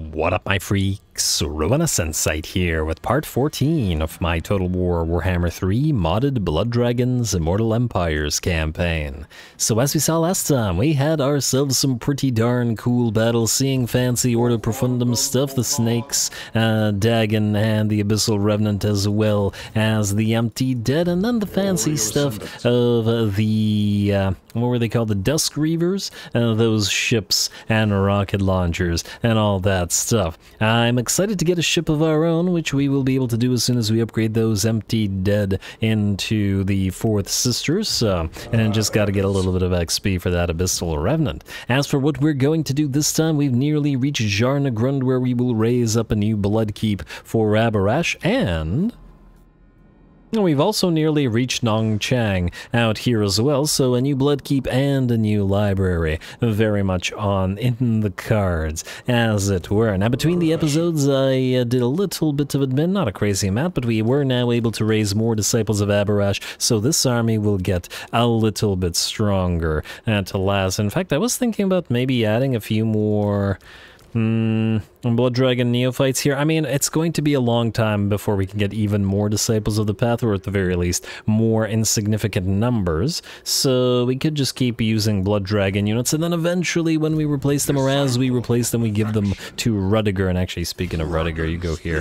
What up, my freaks? RuinousInsight here with part 14 of my Total War Warhammer 3 modded Blood Dragons Immortal Empires campaign. So as we saw last time, we had ourselves some pretty darn cool battles, seeing fancy Ordo Profundum stuff, the Snakes, uh, Dagon, and the Abyssal Revenant, as well as the Empty Dead, and then the fancy stuff of uh, the, uh, what were they called, the Dusk Reavers? Uh, those ships and rocket launchers and all that stuff. I'm excited to get a ship of our own, which we will be able to do as soon as we upgrade those empty dead into the Fourth Sisters, uh, and just got to get a little bit of XP for that Abyssal Revenant. As for what we're going to do this time, we've nearly reached Zharr-Naggrund, where we will raise up a new Bloodkeep for Abhorash, and We've also nearly reached Nonchang out here as well, so a new Bloodkeep and a new library very much on in the cards, as it were. Now, between the episodes, I uh, did a little bit of admin, not a crazy amount, but we were now able to raise more Disciples of Abhorash, so this army will get a little bit stronger at last. In fact, I was thinking about maybe adding a few more Hmm, Blood Dragon Neophytes here. I mean, it's going to be a long time before we can get even more Disciples of the Path, or at the very least, more insignificant numbers. So we could just keep using Blood Dragon units, and then eventually when we replace them, or as we replace them, we give them to Rudiger. And actually, speaking of Rudiger, you go here.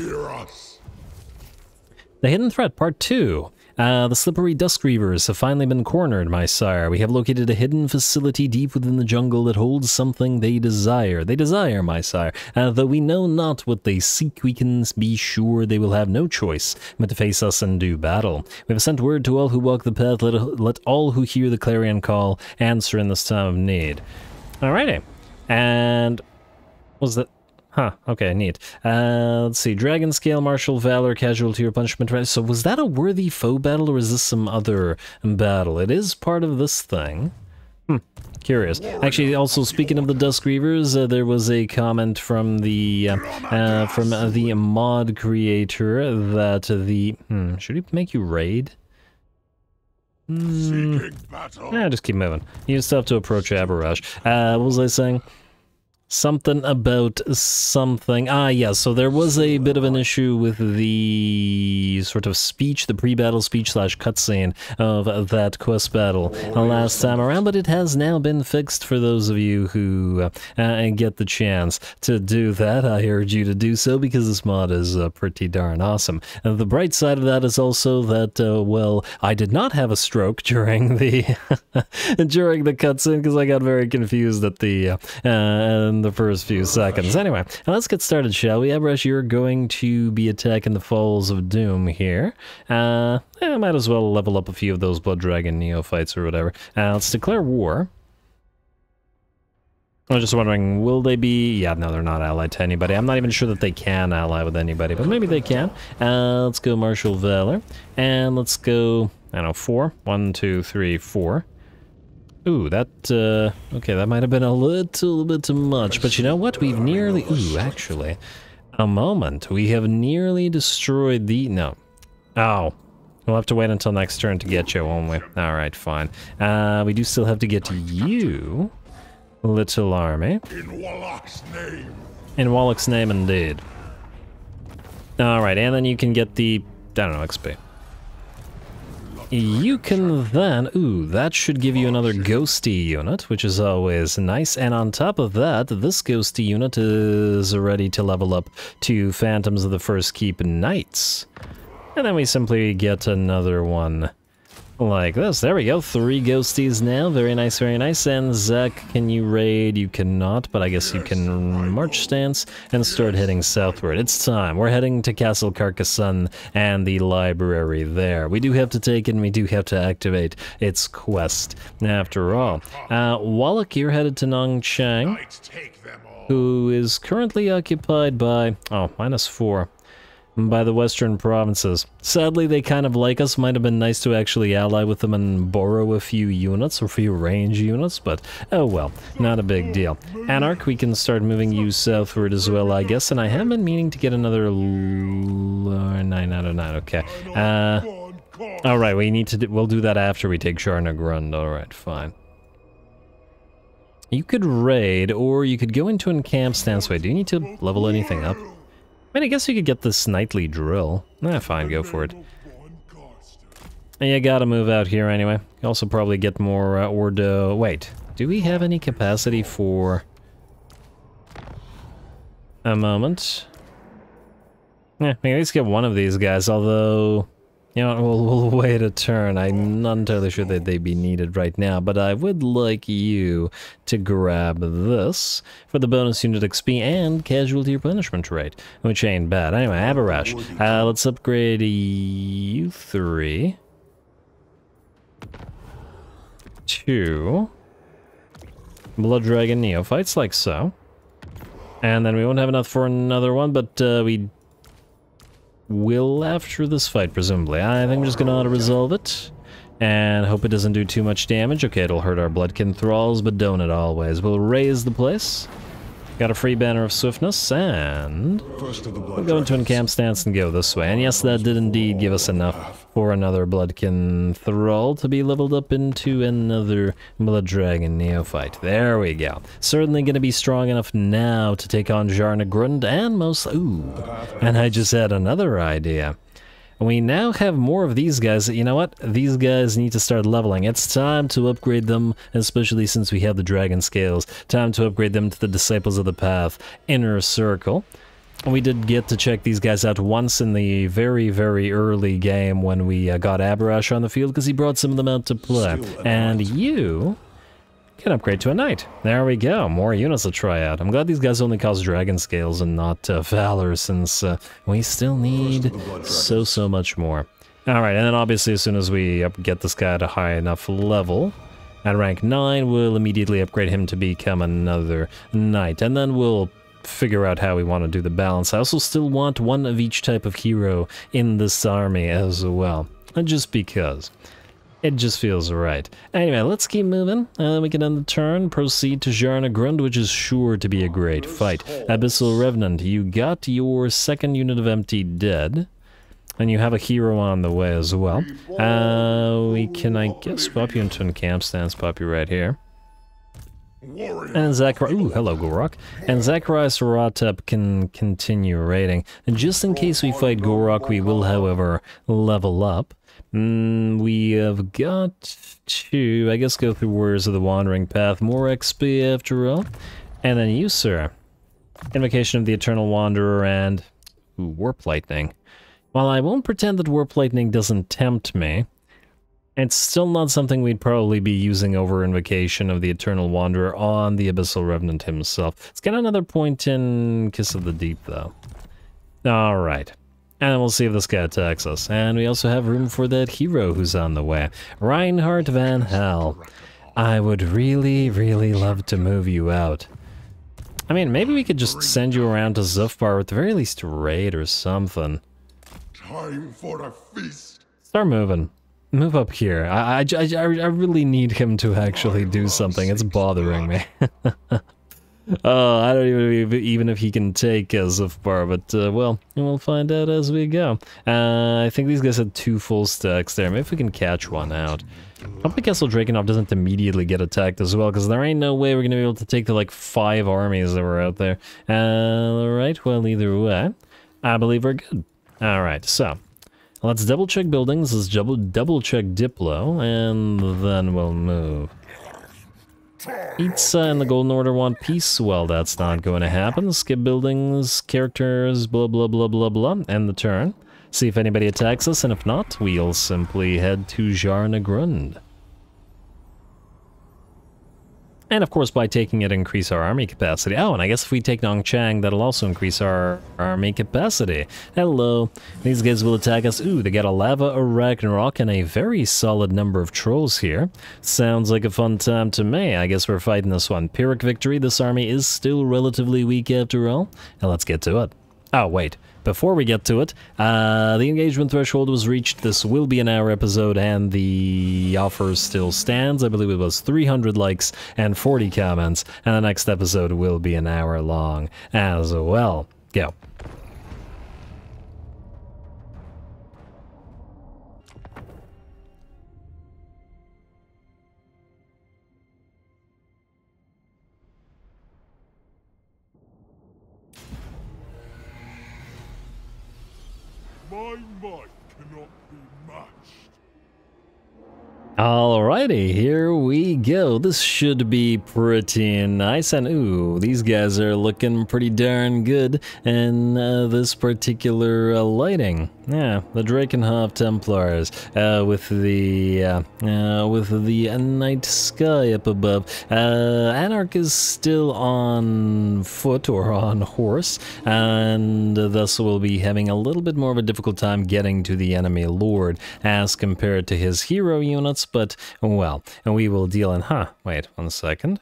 The Hidden Threat, Part 2. Uh, the slippery dusk reavers have finally been cornered, my sire. We have located a hidden facility deep within the jungle that holds something they desire. They desire, my sire. Uh, though we know not what they seek, we can be sure they will have no choice but to face us and do battle. We have sent word to all who walk the path, let, let all who hear the clarion call answer in this time of need. Alrighty. And was that Huh, okay, neat. Uh, let's see, Dragon Scale, Martial Valor, Casualty or Punishment. Right. So was that a worthy foe battle or is this some other battle? It is part of this thing. Hmm, curious. Actually, also speaking of the Dusk Reavers, uh, there was a comment from the uh, uh, from uh, the mod creator that the hmm, should he make you raid? Hmm. Yeah, just keep moving. You still have to approach Abhorash. Uh, what was I saying? Something about something. Ah, yeah, so there was a bit of an issue with the sort of speech, the pre-battle speech slash cutscene of that quest battle last time around, but it has now been fixed for those of you who uh, uh, get the chance to do that. I urge you to do so because this mod is uh, pretty darn awesome. Uh, the bright side of that is also that, uh, well, I did not have a stroke during the during the cutscene because I got very confused at the the first few seconds. Anyway, let's get started, shall we? Abhorash, you're going to be attacking the Falls of Doom here. Uh, I might as well level up a few of those Blood Dragon Neophytes or whatever. Uh, let's declare war. I'm just wondering, will they be... Yeah, no, they're not allied to anybody. I'm not even sure that they can ally with anybody, but maybe they can. Uh, let's go Martial Valor. And let's go, I don't know, four. One, two, three, four. Ooh, that, uh, okay, that might have been a little bit too much, but you know what? We've nearly, ooh, actually, a moment. We have nearly destroyed the, no. Oh, we'll have to wait until next turn to get you, won't we? Alright, fine. Uh, we do still have to get to you, little army. In Walach's name. In Walach's name, indeed. Alright, and then you can get the, I don't know, XP. You can then, ooh, that should give you another ghosty unit, which is always nice. And on top of that, this ghosty unit is ready to level up to Phantoms of the First Keep Knights. And then we simply get another one like this. There we go. Three ghosties now. Very nice, very nice. And Zach, can you raid? You cannot, but I guess you can march stance and start heading southward. It's time. We're heading to Castle Carcassonne and the library there. We do have to take it and we do have to activate its quest after all. Uh, Walach, you're headed to Nong Nonchang, who is currently occupied by... Oh, minus four by the western provinces. Sadly, they kind of like us. Might have been nice to actually ally with them and borrow a few units, or a few range units, but oh well, not a big deal. Anarch, we can start moving you southward as well, I guess, and I have been meaning to get another 9 out of 9, okay. Uh, alright, we need to, do, we'll do that after we take Zharr-Naggrund, alright, fine. You could raid, or you could go into encamp stance. Wait, do you need to level anything up? I mean, I guess you could get this nightly drill. Nah, fine, go for it. And you gotta move out here anyway. You also probably get more uh, Ordo... Wait, do we have any capacity for... A moment. Yeah, maybe let's get one of these guys, although... You know, we'll, we'll wait a turn. I'm not entirely sure that they'd be needed right now, but I would like you to grab this for the bonus unit XP and casualty replenishment rate, which ain't bad. Anyway, Abhorash, uh, let's upgrade you three to Blood Dragon Neophytes, like so. And then we won't have enough for another one, but uh, we will after this fight, presumably. I think we're just gonna auto-resolve it. And hope it doesn't do too much damage. Okay, it'll hurt our Bloodkin Thralls, but don't it always. We'll raise the place. Got a free banner of swiftness, and we'll go into encamp stance and go this way. And yes, that did indeed give us enough for another Bloodkin Thrall to be leveled up into another Blood Dragon Neophyte. There we go. Certainly going to be strong enough now to take on Zharr-Naggrund and most... Ooh, and I just had another idea. We now have more of these guys. You know what? These guys need to start leveling. It's time to upgrade them, especially since we have the dragon scales. Time to upgrade them to the Disciples of the Path Inner Circle. We did get to check these guys out once in the very, very early game when we uh, got Abhorash on the field because he brought some of them out to play. And you can upgrade to a knight. There we go, more units to try out. I'm glad these guys only cost dragon scales and not uh, valor since uh, we still need so, so much more. Alright, and then obviously as soon as we get this guy to high enough level, at rank 9, we'll immediately upgrade him to become another knight. And then we'll figure out how we want to do the balance. I also still want one of each type of hero in this army as well. Just because. It just feels right. Anyway, let's keep moving. And then we can end the turn, proceed to Zharr-Naggrund, which is sure to be a great fight. Abyssal Revenant, you got your second unit of empty dead. And you have a hero on the way as well. Uh, we can, I guess, pop you into encamp stance, pop you right here. And Zachariah, ooh, hello Gorok. And Zacharias Saratep can continue raiding. And just in case we fight Gorok, we will, however, level up. Mm, we have got to, I guess, go through Warriors of the Wandering Path. More XP after all. And then you, sir. Invocation of the Eternal Wanderer and... Ooh, Warp Lightning. While I won't pretend that Warp Lightning doesn't tempt me, it's still not something we'd probably be using over Invocation of the Eternal Wanderer on the Abyssal Revenant himself. Let's get another point in Kiss of the Deep, though. Alright. And we'll see if this guy attacks us. And we also have room for that hero who's on the way. Reinhardt Van Hel. I would really, really love to move you out. I mean, maybe we could just send you around to Zufbar, or at the very least raid or something. Time for a feast. Start moving. Move up here. I, I, I, I really need him to actually do something. It's bothering me. Oh, I don't even even if he can take Zufbar, but uh, well, we'll find out as we go. Uh, I think these guys had two full stacks there. Maybe if we can catch one out. Hopefully Castle Drakenhof doesn't immediately get attacked as well, because there ain't no way we're going to be able to take the, like, five armies that were out there. Uh, Alright, well, either way, I believe we're good. Alright, so, let's double-check buildings, let's double, double check Diplo, and then we'll move. Itza and the Golden Order want peace. Well, that's not going to happen. Skip buildings, characters, blah blah blah blah blah. End the turn. See if anybody attacks us, and if not, we'll simply head to Zharr-Naggrund. And of course, by taking it, increase our army capacity. Oh, and I guess if we take Nonchang, that'll also increase our army capacity. Hello. These guys will attack us. Ooh, they got a Lava, Arachnarok, and a very solid number of trolls here. Sounds like a fun time to me. I guess we're fighting this one. Pyrrhic victory. This army is still relatively weak after all. Now let's get to it. Oh, wait before we get to it, uh, the engagement threshold was reached. This will be an hour episode, and the offer still stands. I believe it was 300 likes and 40 comments, and the next episode will be an hour long as well. Go. Alrighty, here we go. This should be pretty nice. And ooh, these guys are looking pretty darn good in uh, this particular uh, lighting. Yeah, the Drakenhof Templars uh, with the uh, uh, with the night sky up above. Uh, Anarch is still on foot or on horse, and thus will be having a little bit more of a difficult time getting to the enemy lord as compared to his hero units but well, and we will deal in, huh, wait one second.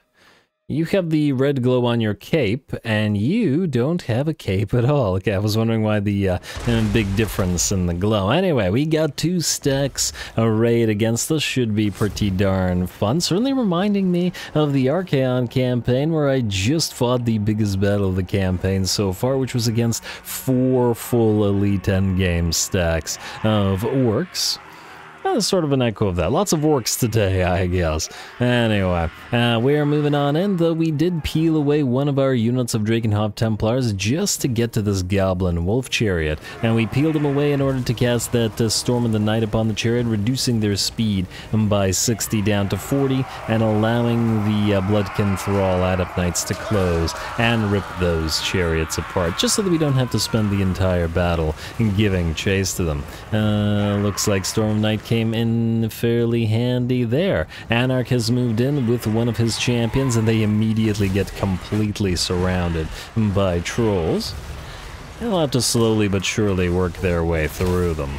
You have the red glow on your cape, and you don't have a cape at all. Okay, I was wondering why the uh, big difference in the glow. Anyway, we got two stacks arrayed against us. Should be pretty darn fun. Certainly reminding me of the Archaon campaign, where I just fought the biggest battle of the campaign so far, which was against four full Elite Endgame stacks of orcs. Uh, sort of an echo of that. Lots of orcs today, I guess. Anyway, uh, we are moving on in, though we did peel away one of our units of Drakenhof Templars just to get to this Goblin Wolf Chariot, and we peeled them away in order to cast that uh, Storm of the Night upon the chariot, reducing their speed by 60 down to 40, and allowing the uh, Bloodkin Thrall Adept Knights to close and rip those chariots apart, just so that we don't have to spend the entire battle giving chase to them. Uh, looks like Storm of Night came came in fairly handy there. Anarch has moved in with one of his champions and they immediately get completely surrounded by trolls. They'll have to slowly but surely work their way through them.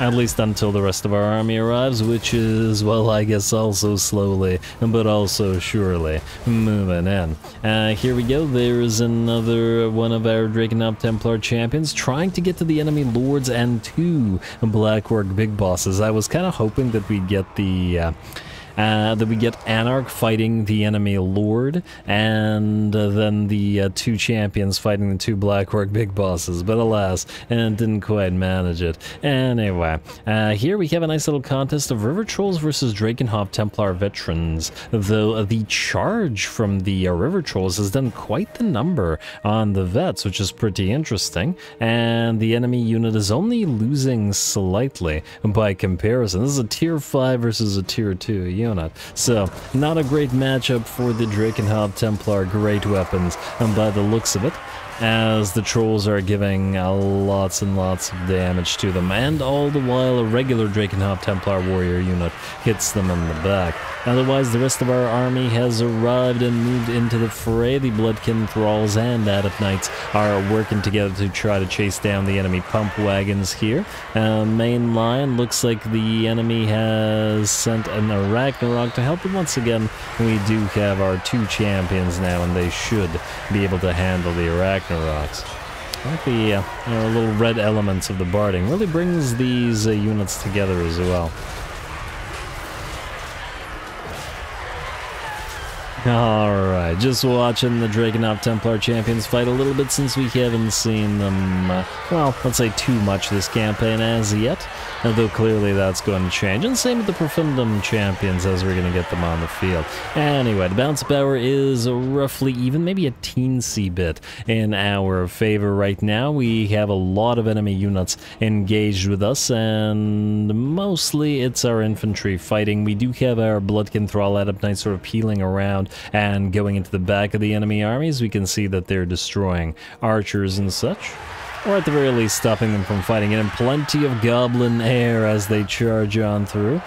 At least until the rest of our army arrives, which is, well, I guess also slowly, but also surely, moving in. Uh, here we go, there's another one of our Drakenhof Templar champions trying to get to the enemy lords and two Black Orc big bosses. I was kind of hoping that we'd get the... Uh, uh, we get Anarch fighting the enemy Lord, and uh, then the uh, two champions fighting the two Black Orc big bosses. But alas, and didn't quite manage it. Anyway, uh, here we have a nice little contest of River Trolls versus Drakenhof Templar veterans. Though the charge from the uh, River Trolls has done quite the number on the vets, which is pretty interesting. And the enemy unit is only losing slightly by comparison. This is a tier 5 versus a tier 2 unit. So, not a great matchup for the Drakenhof Templar. Great weapons, and by the looks of it, as the trolls are giving uh, lots and lots of damage to them, and all the while a regular Drakenhof Templar warrior unit hits them in the back. Otherwise, the rest of our army has arrived and moved into the fray. The Bloodkin Thralls and Adept Knights are working together to try to chase down the enemy pump wagons here. Uh, main line looks like the enemy has sent an Arachnarok to help them once again. We do have our two champions now, and they should be able to handle the Arachnaroks. I like the uh, you know, little red elements of the barding. Really brings these uh, units together as well. Alright, just watching the Drakenhof Templar champions fight a little bit since we haven't seen them, uh, well, let's say too much this campaign as yet, though clearly that's going to change. And same with the Profundum champions as we're going to get them on the field. Anyway, the bounce power is roughly even, maybe a teensy bit in our favor right now. We have a lot of enemy units engaged with us, and mostly it's our infantry fighting. We do have our Bloodkin Thrall Adept Knights sort of peeling around and going into the back of the enemy armies, we can see that they're destroying archers and such. Or at the very least stopping them from fighting and plenty of goblin air as they charge on through.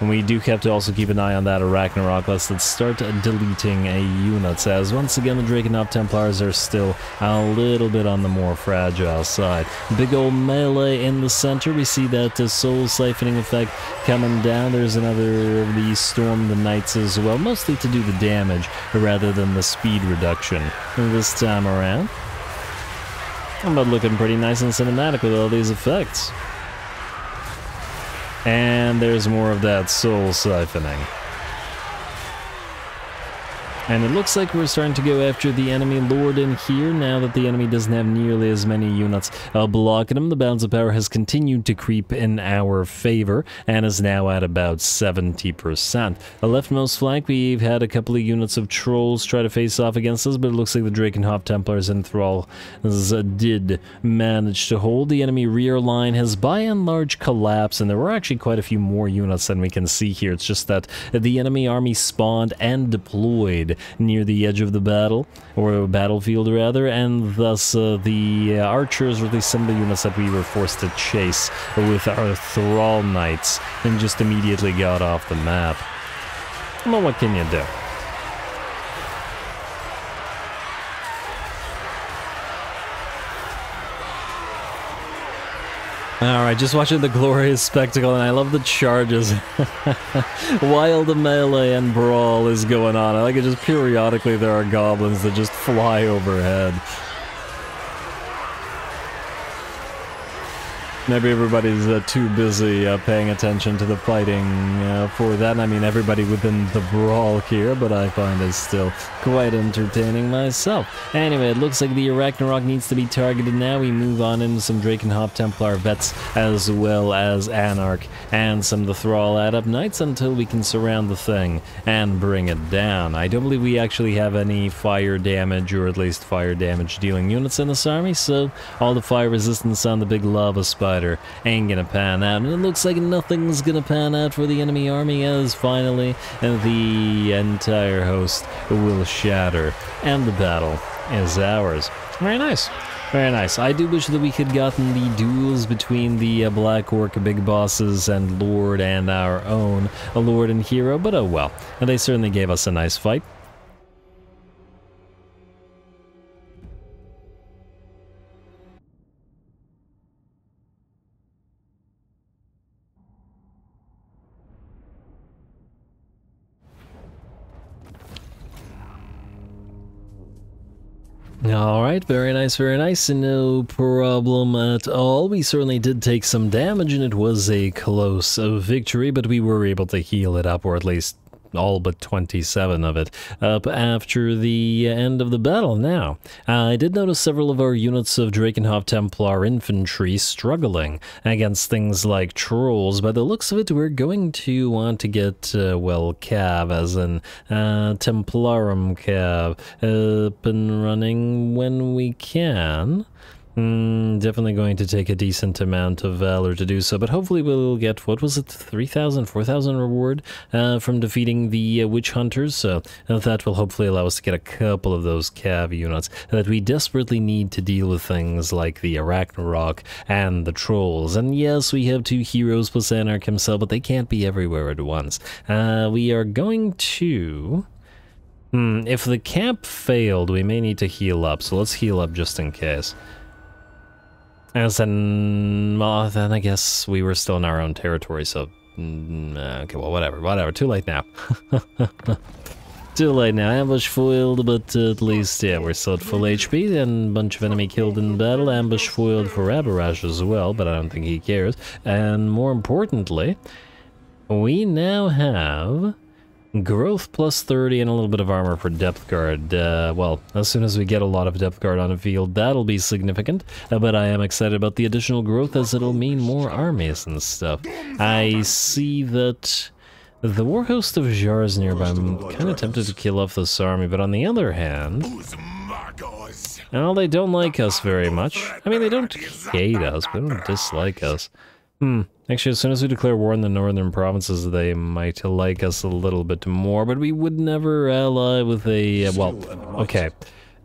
And we do have to also keep an eye on that Arachnarok Let's start deleting a units, as once again the Drakenhof Templars are still a little bit on the more fragile side. Big old melee in the center, we see that uh, soul siphoning effect coming down. There's another of the Storm the Knights as well, mostly to do the damage rather than the speed reduction this time around. But looking pretty nice and cinematic with all these effects. And there's more of that soul siphoning. And it looks like we're starting to go after the enemy lord in here now that the enemy doesn't have nearly as many units uh, blocking him. The balance of power has continued to creep in our favor and is now at about 70%. The leftmost flank, we've had a couple of units of trolls try to face off against us, but it looks like the Drakenhof Templars and Thralls did manage to hold. The enemy rear line has by and large collapsed, and there were actually quite a few more units than we can see here. It's just that the enemy army spawned and deployed near the edge of the battle, or battlefield rather, and thus uh, the uh, archers, or at least some of the units that we were forced to chase with our Thrall Knights, and just immediately got off the map. Well, what can you do? Alright, just watching the glorious spectacle, and I love the charges. While the melee and brawl is going on, I like it just periodically there are goblins that just fly overhead. Maybe everybody's uh, too busy uh, paying attention to the fighting uh, for that. I mean, everybody within the brawl here, but I find it still quite entertaining myself. Anyway, it looks like the Arachnarok needs to be targeted now. We move on into some Drakenhof Templar vets as well as Anarch and some of the Thrall Adept Knights until we can surround the thing and bring it down. I don't believe we actually have any fire damage or at least fire damage dealing units in this army, so all the fire resistance on the big lava spider ain't gonna pan out. And it looks like nothing's gonna pan out for the enemy army as finally the entire host will shatter and the battle is ours. Very nice. Very nice. I do wish that we could gotten the duels between the uh, Black Orc big bosses and Lord and our own Lord and Hero, but oh well. And they certainly gave us a nice fight. Alright, very nice, very nice, no problem at all. We certainly did take some damage and it was a close victory, but we were able to heal it up, or at least all but 27 of it up after the end of the battle now. I did notice several of our units of Drakenhof Templar infantry struggling against things like trolls. By the looks of it, we're going to want to get, uh, well, Cav, as in uh, Templarum Cav, up and running when we can. Mm, definitely going to take a decent amount of valor to do so, but hopefully we'll get, what was it, 3,000, 4,000 reward uh, from defeating the uh, witch hunters, so uh, that will hopefully allow us to get a couple of those cav units that we desperately need to deal with things like the Arachnarok and the trolls. And yes, we have two heroes plus Anarch himself, but they can't be everywhere at once. Uh, we are going to... Hmm, if the camp failed, we may need to heal up, so let's heal up just in case. And then, well, then I guess we were still in our own territory, so... Mm, okay, well, whatever, whatever. Too late now. Too late now. Ambush foiled, but uh, at least, yeah, we're still at full HP, and bunch of enemy killed in battle. Ambush foiled for Abhorash as well, but I don't think he cares. And more importantly, we now have Growth plus 30 and a little bit of armor for depth guard. Uh, well, as soon as we get a lot of depth guard on a field, that'll be significant. Uh, but I am excited about the additional growth as it'll mean more armies and stuff. I see that the war host of Zhar is nearby. I'm kind of tempted to kill off this army, but on the other hand... Well, they don't like us very much. I mean, they don't hate us, but they don't dislike us. Hmm. Actually, as soon as we declare war in the northern provinces, they might like us a little bit more, but we would never ally with a, uh, well, okay.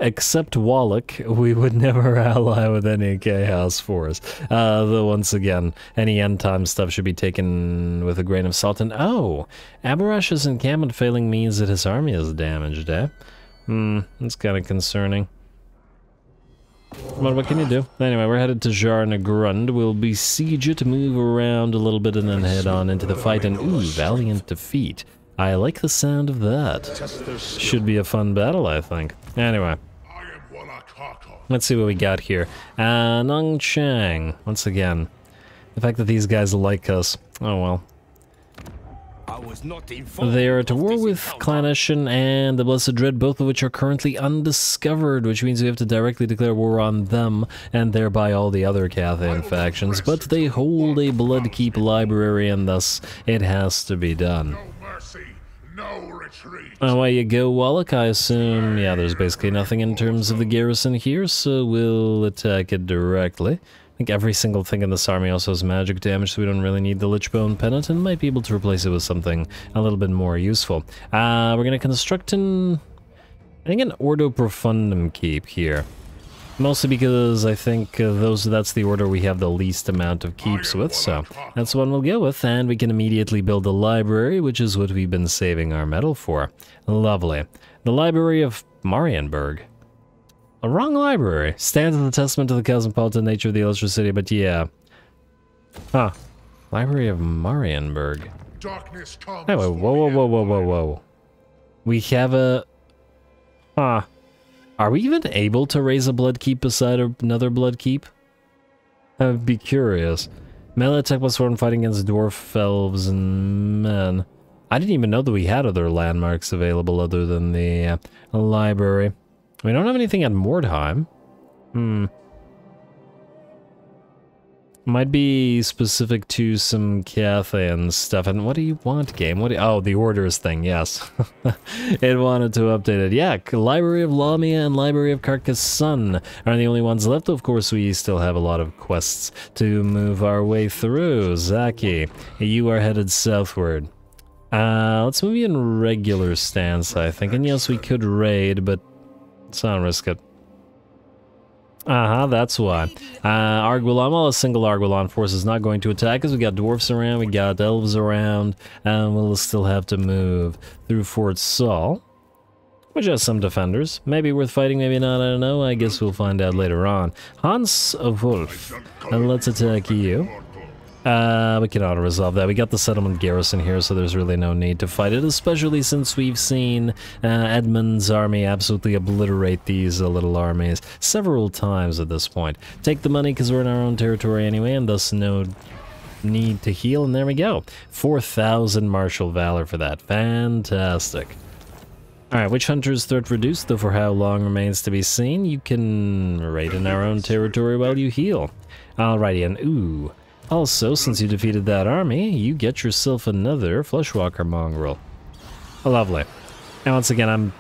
Except Walach, we would never ally with any Chaos Force. Uh, though, once again, any end time stuff should be taken with a grain of salt. And oh, Abhorash's encampment failing means that his army is damaged, eh? Hmm, that's kind of concerning. Well, what can you do? Anyway, we're headed to Zharr-Naggrund. We'll besiege it, move around a little bit, and then head on into the fight. And ooh, valiant defeat. I like the sound of that. Should be a fun battle, I think. Anyway. Let's see what we got here. Uh, Nonchang. Once again. The fact that these guys like us. Oh well. I was not informed. They are at war with encounter. Clan Eshin and the Blessed Dread, both of which are currently undiscovered, which means we have to directly declare war on them and thereby all the other Cathan factions. But they hold a Bloodkeep library and thus it has to be done. No. Away oh, you go, Walach. I assume, yeah, there's basically nothing in terms of the garrison here, so we'll attack it directly. Think every single thing in this army also has magic damage, so we don't really need the Lichbone Pennant, and might be able to replace it with something a little bit more useful. Uh, we're gonna construct an... I think an Ordo Profundum keep here. Mostly because I think uh, those that's the order we have the least amount of keeps with, so that's one we'll go with, and we can immediately build a library, which is what we've been saving our metal for. Lovely. The Library of Marienburg. A wrong library. Stands as a testament to the cosmopolitan nature of the illustrious city, but yeah. Huh. Library of Marienburg. Darkness comes. Anyway, whoa, whoa, whoa, whoa, whoa, whoa. We have a... Huh. Are we even able to raise a blood keep beside another blood keep? I'd be curious. Melee attack plus one fighting against dwarf elves and men. I didn't even know that we had other landmarks available other than the uh, library. We don't have anything at Mordheim. Hmm. Might be specific to some cafe and stuff. And what do you want, game? What? Do oh, the orders thing. Yes, it wanted to update it. Yeah, Library of Lahmia and Library of Carcassonne are the only ones left. Of course, we still have a lot of quests to move our way through. Zaki, you are headed southward. Uh, let's move you in regular stance, I think. And yes, we could raid, but not risk it. Uh-huh, that's why. Uh, Argwylon, well, a single Argwylon force is not going to attack because we got dwarfs around, we got elves around, and we'll still have to move through Fort Saul, which has some defenders. Maybe worth fighting, maybe not, I don't know. I guess we'll find out later on. Hans of Wolf, and let's attack you. Uh, we can auto-resolve that. We got the settlement garrison here, so there's really no need to fight it, especially since we've seen uh, Edmund's army absolutely obliterate these uh, little armies several times at this point. Take the money because we're in our own territory anyway, and thus no need to heal, and there we go. 4,000 martial valor for that. Fantastic. Alright, Witch Hunter's threat reduced, though for how long remains to be seen. You can raid in our own territory while you heal. Alrighty, and ooh... Also, since you defeated that army, you get yourself another Fleshwalker mongrel. Lovely. And once again, I'm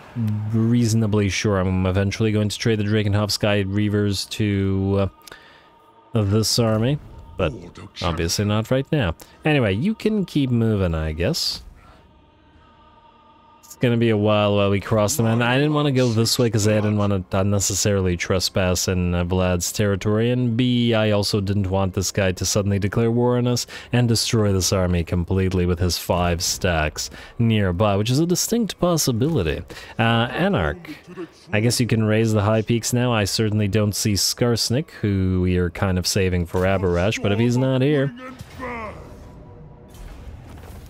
reasonably sure I'm eventually going to trade the Drakenhof Sky Reavers to uh, this army, but obviously not right now. Anyway, you can keep moving, I guess. Gonna be a while while we cross them, and I didn't want to go this way because I didn't want to unnecessarily trespass in uh, Vlad's territory, and B, I also didn't want this guy to suddenly declare war on us and destroy this army completely with his five stacks nearby, which is a distinct possibility. Uh, Anarch, I guess you can raise the high peaks now. I certainly don't see Skarsnik, who we are kind of saving for Abhorash, but if he's not here,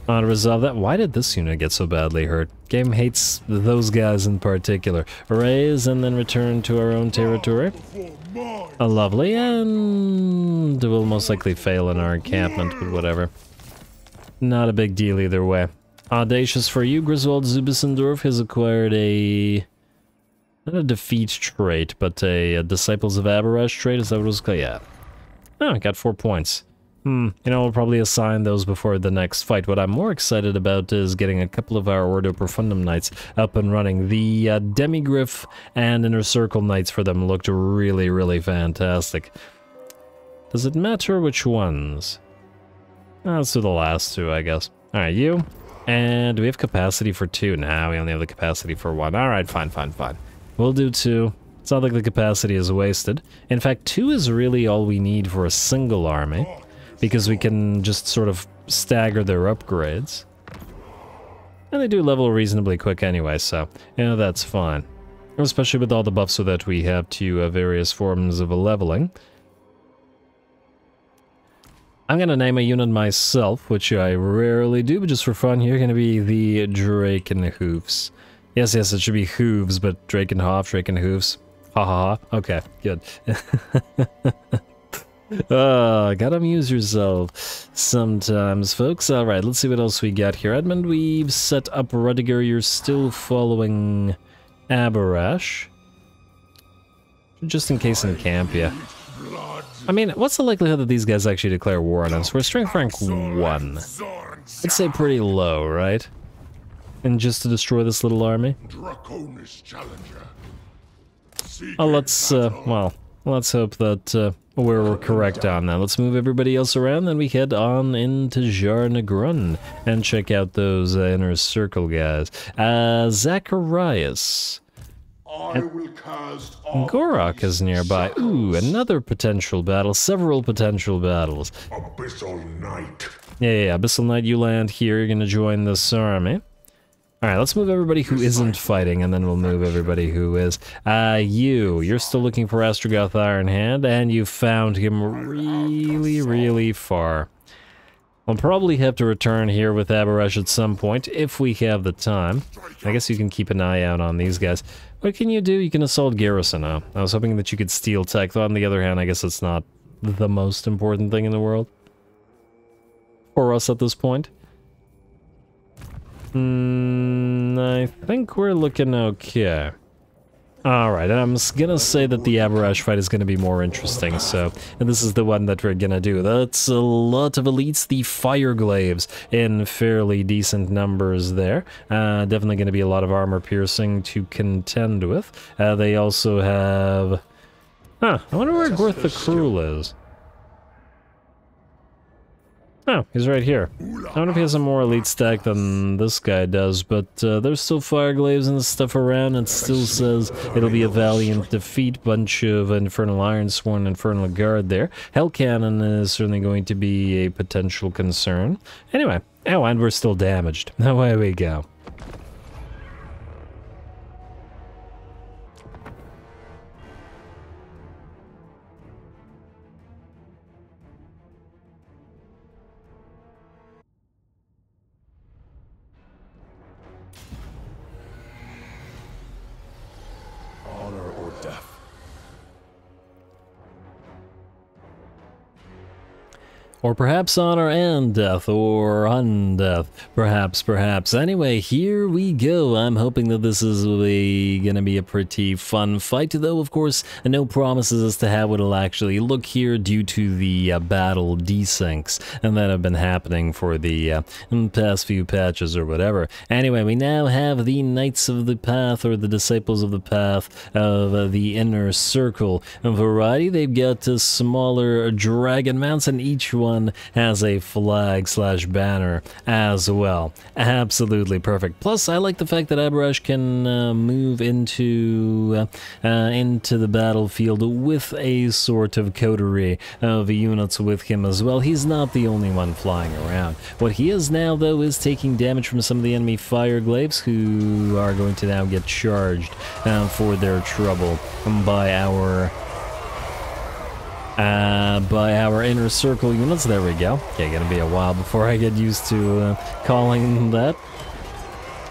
uh, to resolve that, why did this unit get so badly hurt? Game hates those guys in particular. Raise and then return to our own territory. A lovely, and we'll most likely fail in our encampment, but whatever. Not a big deal either way. Audacious for you, Griswold Zubisendorf has acquired a... Not a defeat trait, but a, a Disciples of Abhorash trait, is that what it was called? Yeah. Oh, got four points. Hmm, you know, we'll probably assign those before the next fight. What I'm more excited about is getting a couple of our Ordo Profundum Knights up and running. The uh, Demigryph and Inner Circle Knights for them looked really, really fantastic. Does it matter which ones? Let's do the last two, I guess. Alright, you. And we have capacity for two? Now we only have the capacity for one. Alright, fine, fine, fine. We'll do two. It's not like the capacity is wasted. In fact, two is really all we need for a single army because we can just sort of stagger their upgrades. And they do level reasonably quick anyway, so, you know, that's fine. Especially with all the buffs that we have to uh, various forms of leveling. I'm gonna name a unit myself, which I rarely do, but just for fun here, gonna be the Drakenhoofs. Yes, yes, it should be hooves, but Drakenhof, Drakenhoofs. Ha ha ha. Okay, good. Uh, gotta amuse yourself sometimes, folks. Alright, let's see what else we got here. Edmund, we've set up Rudiger. You're still following Abhorash. Just in case in camp, yeah. I mean, what's the likelihood that these guys actually declare war on us? We're strength rank 1. I'd say pretty low, right? And just to destroy this little army? Oh, let's, uh, well, let's hope that uh, we're correct on that. Let's move everybody else around, then we head on into Zharr-Naggrund and check out those uh, inner circle guys. Uh, Zacharias. I will cast Gorok is nearby. Ooh, another potential battle. Several potential battles. Abyssal Knight. Yeah, yeah, yeah. Abyssal Knight, you land here. You're gonna join this army. Alright, let's move everybody who isn't fighting, and then we'll move everybody who is. Uh, you. You're still looking for Astragoth Ironhand, and you found him really, really far. I'll probably have to return here with Abhorash at some point, if we have the time. I guess you can keep an eye out on these guys. What can you do? You can assault Garrison now. I was hoping that you could steal tech, though on the other hand, I guess it's not the most important thing in the world. For us at this point. Hmm, I think we're looking okay. Alright, and I'm gonna say that the Abhorash fight is gonna be more interesting, so... And this is the one that we're gonna do. That's a lot of elites, the Fireglaves, in fairly decent numbers there. Uh, definitely gonna be a lot of armor piercing to contend with. Uh, they also have... Huh, I wonder where Gorth the Cruel is. Oh, he's right here. I don't know if he has a more elite stack than this guy does, but uh, there's still fire Fireglaves and stuff around. It still says it'll be a valiant defeat. Bunch of Infernal Ironsworn, Infernal Guard there. Hell Cannon is certainly going to be a potential concern. Anyway, oh, and we're still damaged. Away we go. Or perhaps honor and death, or undeath. Perhaps, perhaps. Anyway, here we go. I'm hoping that this is gonna be a pretty fun fight, though, of course, no promises as to how it'll actually look here due to the uh, battle desyncs and that have been happening for the uh, past few patches or whatever. Anyway, we now have the Knights of the Path, or the Disciples of the Path of uh, the Inner Circle variety. They've got uh, smaller dragon mounts, and each one has a flag slash banner as well. Absolutely perfect. Plus, I like the fact that Abhorash can uh, move into uh, uh, into the battlefield with a sort of coterie of units with him as well. He's not the only one flying around. What he is now, though, is taking damage from some of the enemy fire Fireglaves, who are going to now get charged uh, for their trouble by our uh, by our inner circle units. There we go. Okay, gonna be a while before I get used to uh, calling that.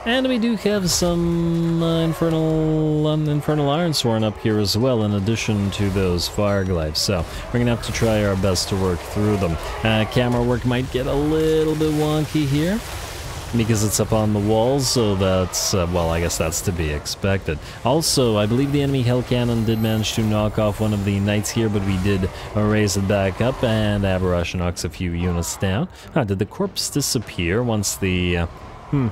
And we do have some uh, infernal um, infernal ironsworn up here as well, in addition to those fireglaves. So we're gonna have to try our best to work through them. Uh, camera work might get a little bit wonky here because it's up on the walls, so that's, uh, well, I guess that's to be expected. Also, I believe the enemy Hell Cannon did manage to knock off one of the knights here, but we did raise it back up, and Abhorash knocks a few units down. Ah, did the corpse disappear once the, uh, hmm.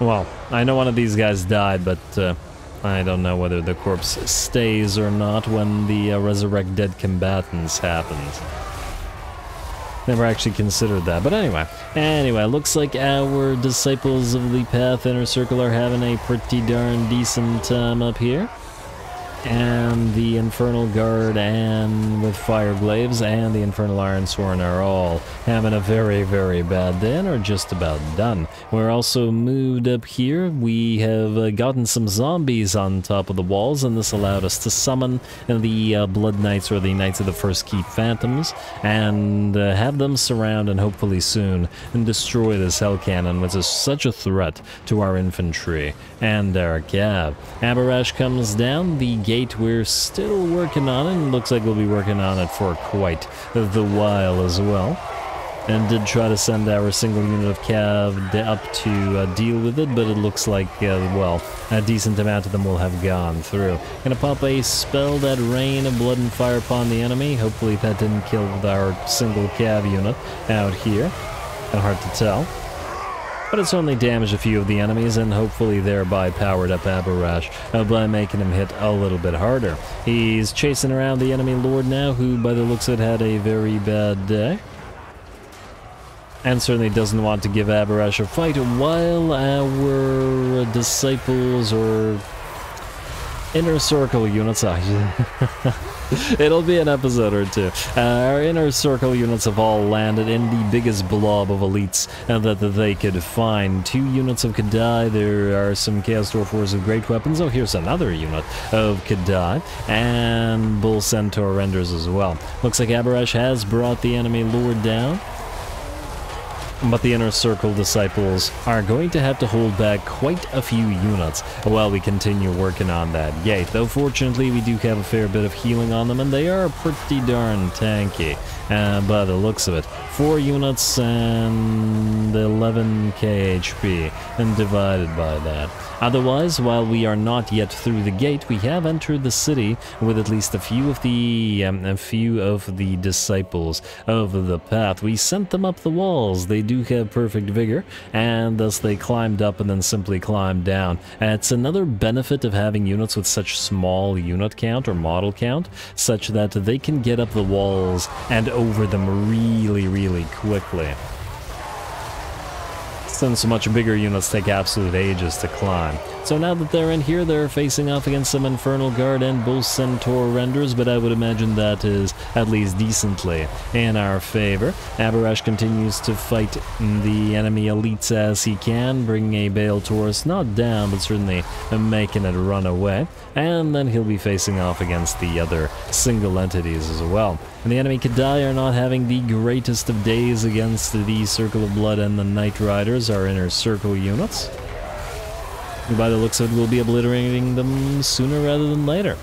Well, I know one of these guys died, but, uh, I don't know whether the corpse stays or not when the uh, resurrect dead combatants happens. Never actually considered that, but anyway. Anyway, looks like our disciples of the Path Inner Circle are having a pretty darn decent time up here. And the Infernal Guard and with Fireglaves and the Infernal Ironsworn are all having a very, very bad day and are just about done. We're also moved up here. We have uh, gotten some zombies on top of the walls and this allowed us to summon the uh, Blood Knights or the Knights of the First Keep Phantoms and uh, have them surround and hopefully soon and destroy this Hell Cannon which is such a threat to our infantry and our cav. Abhorash comes down, the gate, we're still working on it, and looks like we'll be working on it for quite the while as well. And did try to send our single unit of cav up to uh, deal with it, but it looks like, uh, well, a decent amount of them will have gone through. Gonna pop a spell that rain of blood and fire upon the enemy. Hopefully that didn't kill our single cav unit out here. Kind of hard to tell. But it's only damaged a few of the enemies and hopefully thereby powered up Abhorash by making him hit a little bit harder. He's chasing around the enemy lord now who by the looks of it had a very bad day and certainly doesn't want to give Abhorash a fight while our disciples or inner circle units it'll be an episode or two. Uh, our inner circle units have all landed in the biggest blob of elites that, that they could find. Two units of K'daai. There are some Chaos Dwarf Wars of great weapons. Oh here's another unit of K'daai. And Bull Centaur renders as well. Looks like Abhorash has brought the enemy lord down but the Inner Circle disciples are going to have to hold back quite a few units while we continue working on that gate, though fortunately we do have a fair bit of healing on them and they are pretty darn tanky uh, by the looks of it. 4 units and 11k HP and divided by that. Otherwise, while we are not yet through the gate, we have entered the city with at least a few of the um, a few of the disciples of the path. We sent them up the walls. They do have perfect vigor, and thus they climbed up and then simply climbed down. And it's another benefit of having units with such small unit count or model count, such that they can get up the walls and over them really, really quickly since much bigger units take absolute ages to climb. So now that they're in here, they're facing off against some Infernal Guard and Bull Centaur renders, but I would imagine that is at least decently in our favor. Abhorash continues to fight the enemy elites as he can, bringing a Bale Taurus not down, but certainly making it run away. And then he'll be facing off against the other single entities as well. And the enemy K'daai are not having the greatest of days against the Circle of Blood and the Night Riders, our inner circle units by the looks of it, we'll be obliterating them sooner rather than later.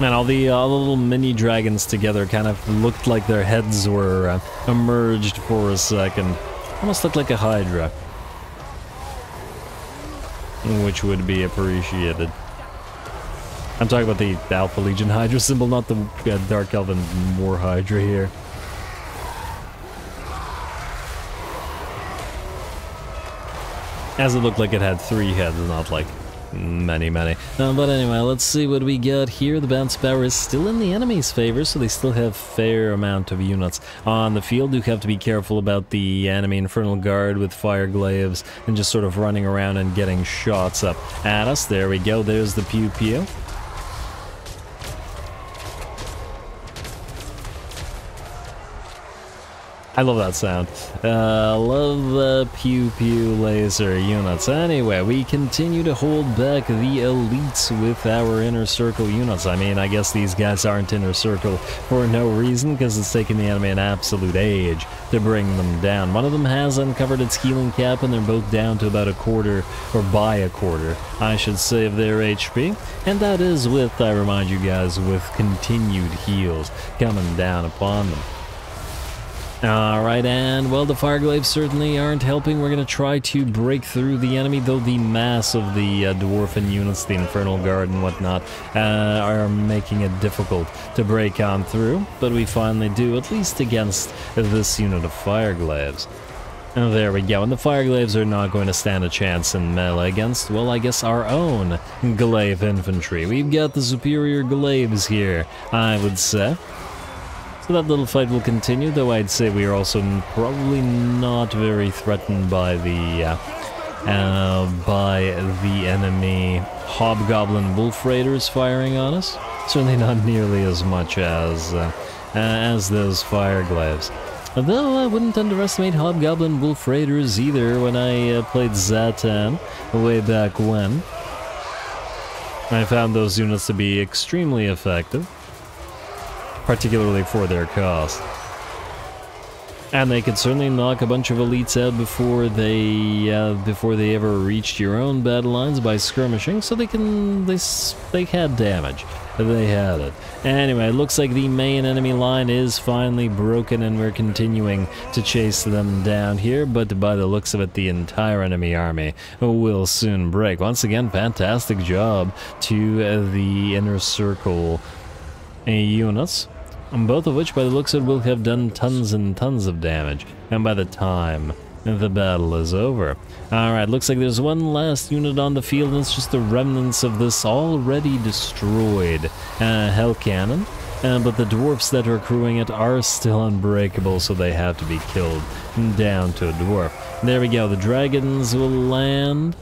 Man, all the, all the little mini dragons together kind of looked like their heads were uh, emerged for a second. Almost looked like a Hydra. Which would be appreciated. I'm talking about the Alpha Legion Hydra symbol, not the uh, Dark Elven War Hydra here. As it looked like it had three heads, not like many, many. Uh, but anyway, let's see what we got here. The bounce power is still in the enemy's favor, so they still have fair amount of units on the field. You have to be careful about the enemy Infernal Guard with fire glaives and just sort of running around and getting shots up at us. There we go. There's the pew pew. I love that sound. Uh, love the pew pew laser units. Anyway, we continue to hold back the elites with our inner circle units. I mean, I guess these guys aren't inner circle for no reason, because it's taken the enemy an absolute age to bring them down. One of them has uncovered its healing cap, and they're both down to about a quarter, or by a quarter, I should say, of their HP. And that is with, I remind you guys, with continued heals coming down upon them. Alright, and well, the fire Fireglaives certainly aren't helping. We're going to try to break through the enemy, though the mass of the uh, Dwarfen units, the Infernal Guard and whatnot, uh, are making it difficult to break on through. But we finally do, at least against this unit of Fireglaives. Oh, there we go, and the fire Fireglaives are not going to stand a chance in melee against, well, I guess our own Glaive infantry. We've got the superior Glaives here, I would say. So that little fight will continue, though I'd say we are also probably not very threatened by the uh, uh, by the enemy Hobgoblin Wolf Raiders firing on us. Certainly not nearly as much as uh, as those Fireglaives. Although I wouldn't underestimate Hobgoblin Wolf Raiders either when I uh, played Zhatan way back when. I found those units to be extremely effective particularly for their cost. And they could certainly knock a bunch of elites out before they uh, before they ever reached your own battle lines by skirmishing, so they can they they had damage. They had it. Anyway, it looks like the main enemy line is finally broken and we're continuing to chase them down here, but by the looks of it, the entire enemy army will soon break. Once again, fantastic job to uh, the inner circle units both of which by the looks of it will have done tons and tons of damage, and by the time the battle is over. Alright, looks like there's one last unit on the field, and it's just the remnants of this already destroyed uh, Hell Cannon. Uh, but the dwarfs that are crewing it are still unbreakable, so they have to be killed down to a dwarf. There we go, the dragons will land.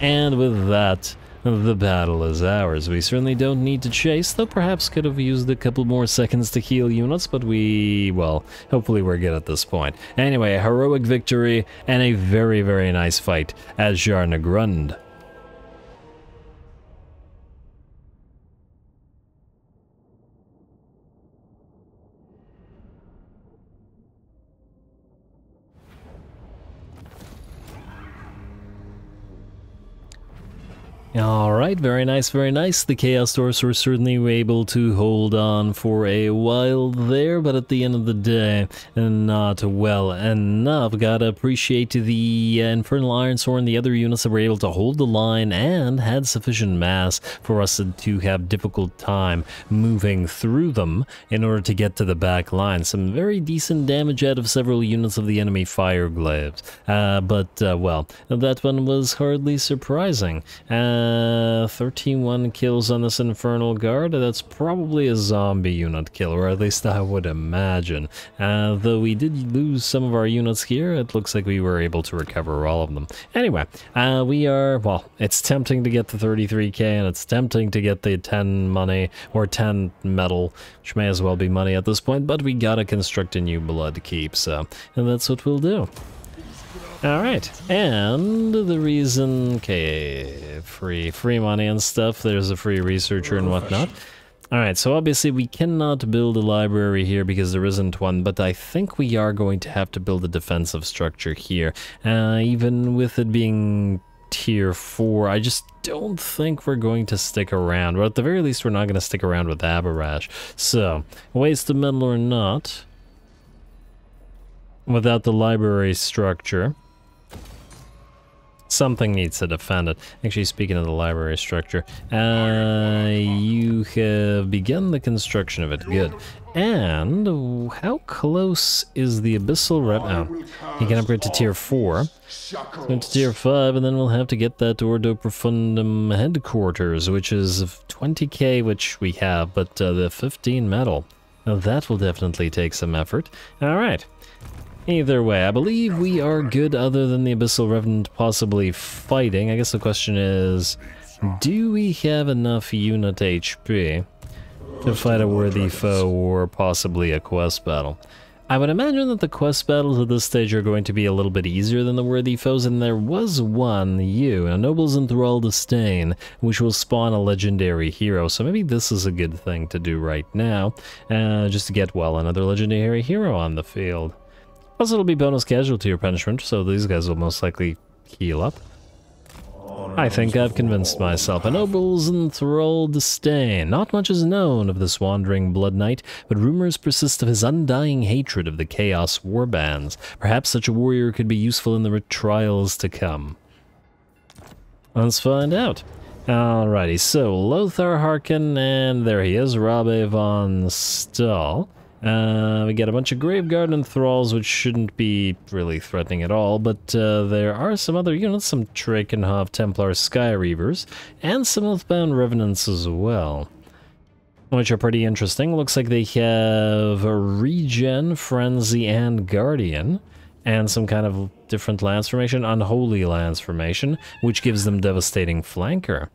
And with that, the battle is ours. We certainly don't need to chase, though perhaps could have used a couple more seconds to heal units, but we, well, hopefully we're good at this point. Anyway, a heroic victory and a very, very nice fight as Zharr-Naggrund. Alright, very nice, very nice. The Chaos were certainly able to hold on for a while there, but at the end of the day, not well enough. Gotta appreciate the uh, Infernal Ironsworn and the other units that were able to hold the line and had sufficient mass for us to have difficult time moving through them in order to get to the back line. Some very decent damage out of several units of the enemy fire glaives. Uh, but, uh, well, that one was hardly surprising. Uh, 13-1 kills on this Infernal Guard. That's probably a zombie unit kill, or at least I would imagine. Uh, though we did lose some of our units here, it looks like we were able to recover all of them. Anyway, uh, we are, well, it's tempting to get the 33k, and it's tempting to get the 10 money, or 10 metal, which may as well be money at this point, but we gotta construct a new blood keep, so, and that's what we'll do. Alright, and the reason, okay, free, free money and stuff, there's a free researcher and whatnot. Alright, so obviously we cannot build a library here because there isn't one, but I think we are going to have to build a defensive structure here. Uh, even with it being tier 4, I just don't think we're going to stick around, but at the very least we're not going to stick around with Abhorash. So, waste of metal or not, without the library structure, something needs to defend it. Actually, speaking of the library structure, uh, you have begun the construction of it. Good. And how close is the Abyssal Rep? Oh, he can upgrade to tier 4. Go to tier 5, and then we'll have to get that Ordo Profundum headquarters, which is 20k, which we have, but uh, the 15 metal. Now that will definitely take some effort. Alright. Either way, I believe we are good other than the Abyssal Revenant possibly fighting. I guess the question is, do we have enough unit HP to fight a worthy foe or possibly a quest battle? I would imagine that the quest battles at this stage are going to be a little bit easier than the worthy foes, and there was one, you, a Noble's Enthralled Disdain, which will spawn a legendary hero, so maybe this is a good thing to do right now, uh, just to get, well, another legendary hero on the field. Plus it'll be bonus casualty or punishment, so these guys will most likely heal up. I think I've convinced myself. A noble's enthralled disdain. Not much is known of this wandering Blood Knight, but rumors persist of his undying hatred of the Chaos Warbands. Perhaps such a warrior could be useful in the trials to come. Let's find out. Alrighty, so Lothar Harkin, and there he is, Rabe von Stahl. Uh, we get a bunch of Graveguard and Thralls, which shouldn't be really threatening at all, but uh, there are some other units, some Drakenhof Templar Sky Reavers, and some Oathbound Revenants as well, which are pretty interesting. Looks like they have a Regen, Frenzy, and Guardian, and some kind of different lance formation, Unholy lance formation, which gives them Devastating Flanker.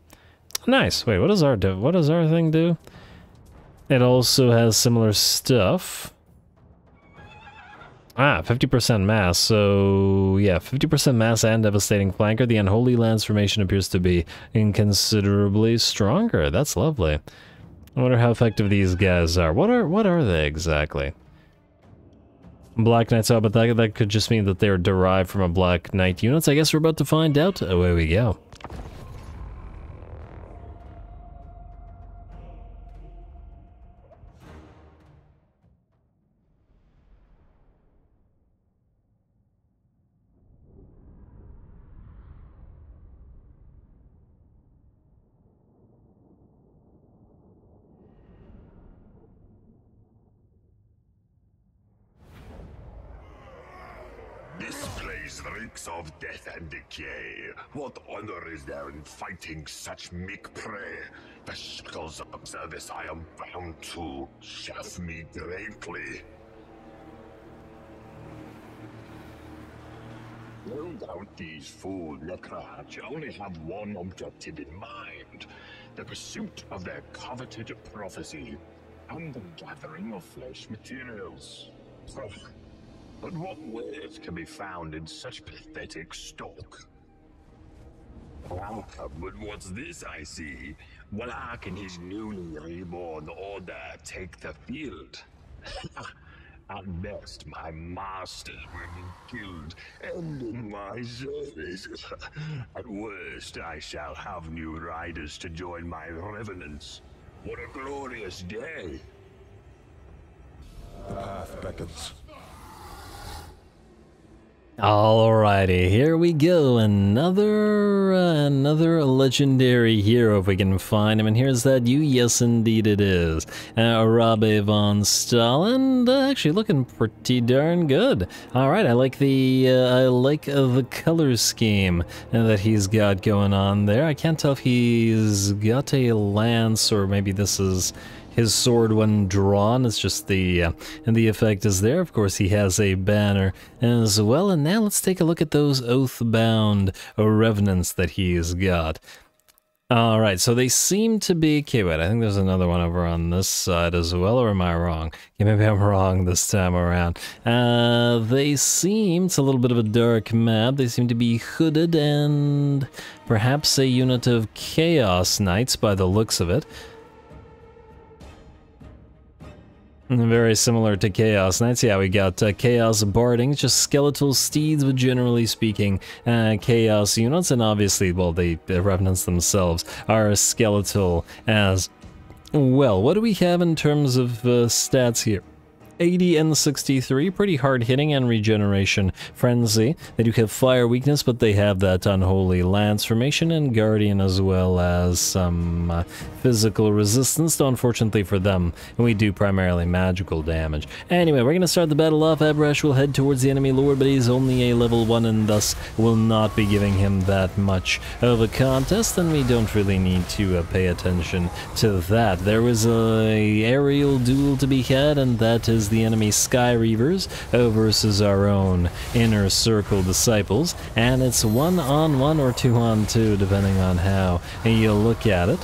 Nice. Wait, what does our what does our thing do? It also has similar stuff. Ah, 50% mass, so yeah, 50% mass and devastating flanker. The unholy lance formation appears to be inconsiderably stronger. That's lovely. I wonder how effective these guys are. What are what are they exactly? Black Knights, oh, but that, that could just mean that they're derived from a Black Knight units. I guess we're about to find out. Away we go. And decay. What honor is there in fighting such meek prey? The shackles of service I am bound to chafe me greatly. No doubt these fool Necrarch only have one objective in mind. The pursuit of their coveted prophecy and the gathering of flesh materials. But what worth can be found in such pathetic stock? but what's this I see? Walach and his newly reborn order take the field. At best, my masters will be killed, ending my service. At worst, I shall have new riders to join my revenants. What a glorious day! The path beckons. Alrighty, here we go. Another, uh, another legendary hero if we can find him. And here's that you. Yes, indeed it is. Uh, Arabe von Stalin, uh, actually looking pretty darn good. Alright, I like the, uh, I like uh, the color scheme that he's got going on there. I can't tell if he's got a lance or maybe this is his sword when drawn. It's just the uh, and the effect is there. Of course, he has a banner as well. And now let's take a look at those oath-bound revenants that he's got. All right, so they seem to be. Okay, wait. I think there's another one over on this side as well, or am I wrong? Okay, maybe I'm wrong this time around. Uh, they seem. It's a little bit of a dark map. They seem to be hooded and perhaps a unit of Chaos Knights by the looks of it. Very similar to Chaos Knights. Yeah, we got uh, Chaos Barding, just skeletal steeds, but generally speaking, uh, Chaos units. And obviously, well, the, the Revenants themselves are as skeletal as well. What do we have in terms of uh, stats here? 80 and 63, pretty hard hitting and regeneration frenzy. They do have fire weakness, but they have that unholy lance formation and guardian as well as some uh, physical resistance, though unfortunately for them, we do primarily magical damage. Anyway, we're going to start the battle off. Abhorash will head towards the enemy lord, but he's only a level 1 and thus will not be giving him that much of a contest, and we don't really need to uh, pay attention to that. There was a aerial duel to be had, and that is the enemy Sky Reavers uh, versus our own Inner Circle Disciples, and it's one on one or two on two, depending on how you look at it.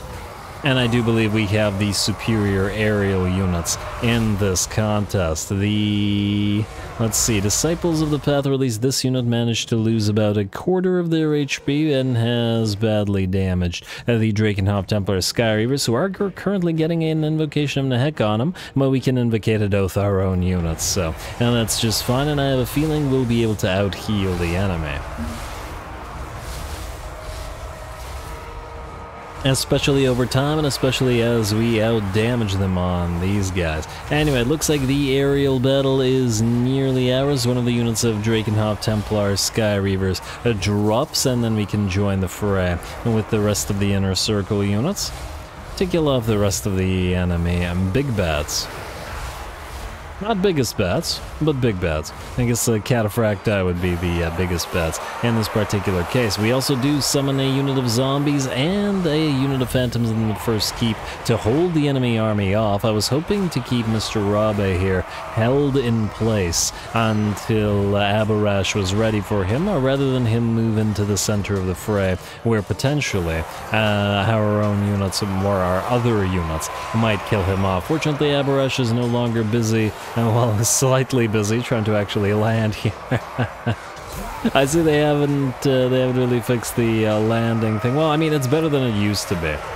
And I do believe we have the superior aerial units in this contest. The, let's see, Disciples of the Path, least this unit managed to lose about a quarter of their HP and has badly damaged uh, the Drakenhof Templar Sky Reavers, who are currently getting an invocation of Nehek on them, but we can invocate it with our own units, so, and that's just fine, and I have a feeling we'll be able to out-heal the enemy. Especially over time and especially as we out-damage them on these guys. Anyway, it looks like the aerial battle is nearly ours. One of the units of Drakenhof Templar Sky Reavers uh, drops and then we can join the fray with the rest of the inner circle units to kill off the rest of the enemy and big bats. Not biggest bats, but big bats. I guess the Cataphracti would be the uh, biggest bats in this particular case. We also do summon a unit of zombies and a unit of phantoms in the first keep to hold the enemy army off. I was hoping to keep Mr. Rabe here held in place until uh, was ready for him, or rather than him move into the center of the fray, where potentially uh, our own units or our other units might kill him off. Fortunately, Abhorash is no longer busy while slightly busy trying to actually land here. I see they haven't uh, they haven't really fixed the uh, landing thing. Well, I mean it's better than it used to be.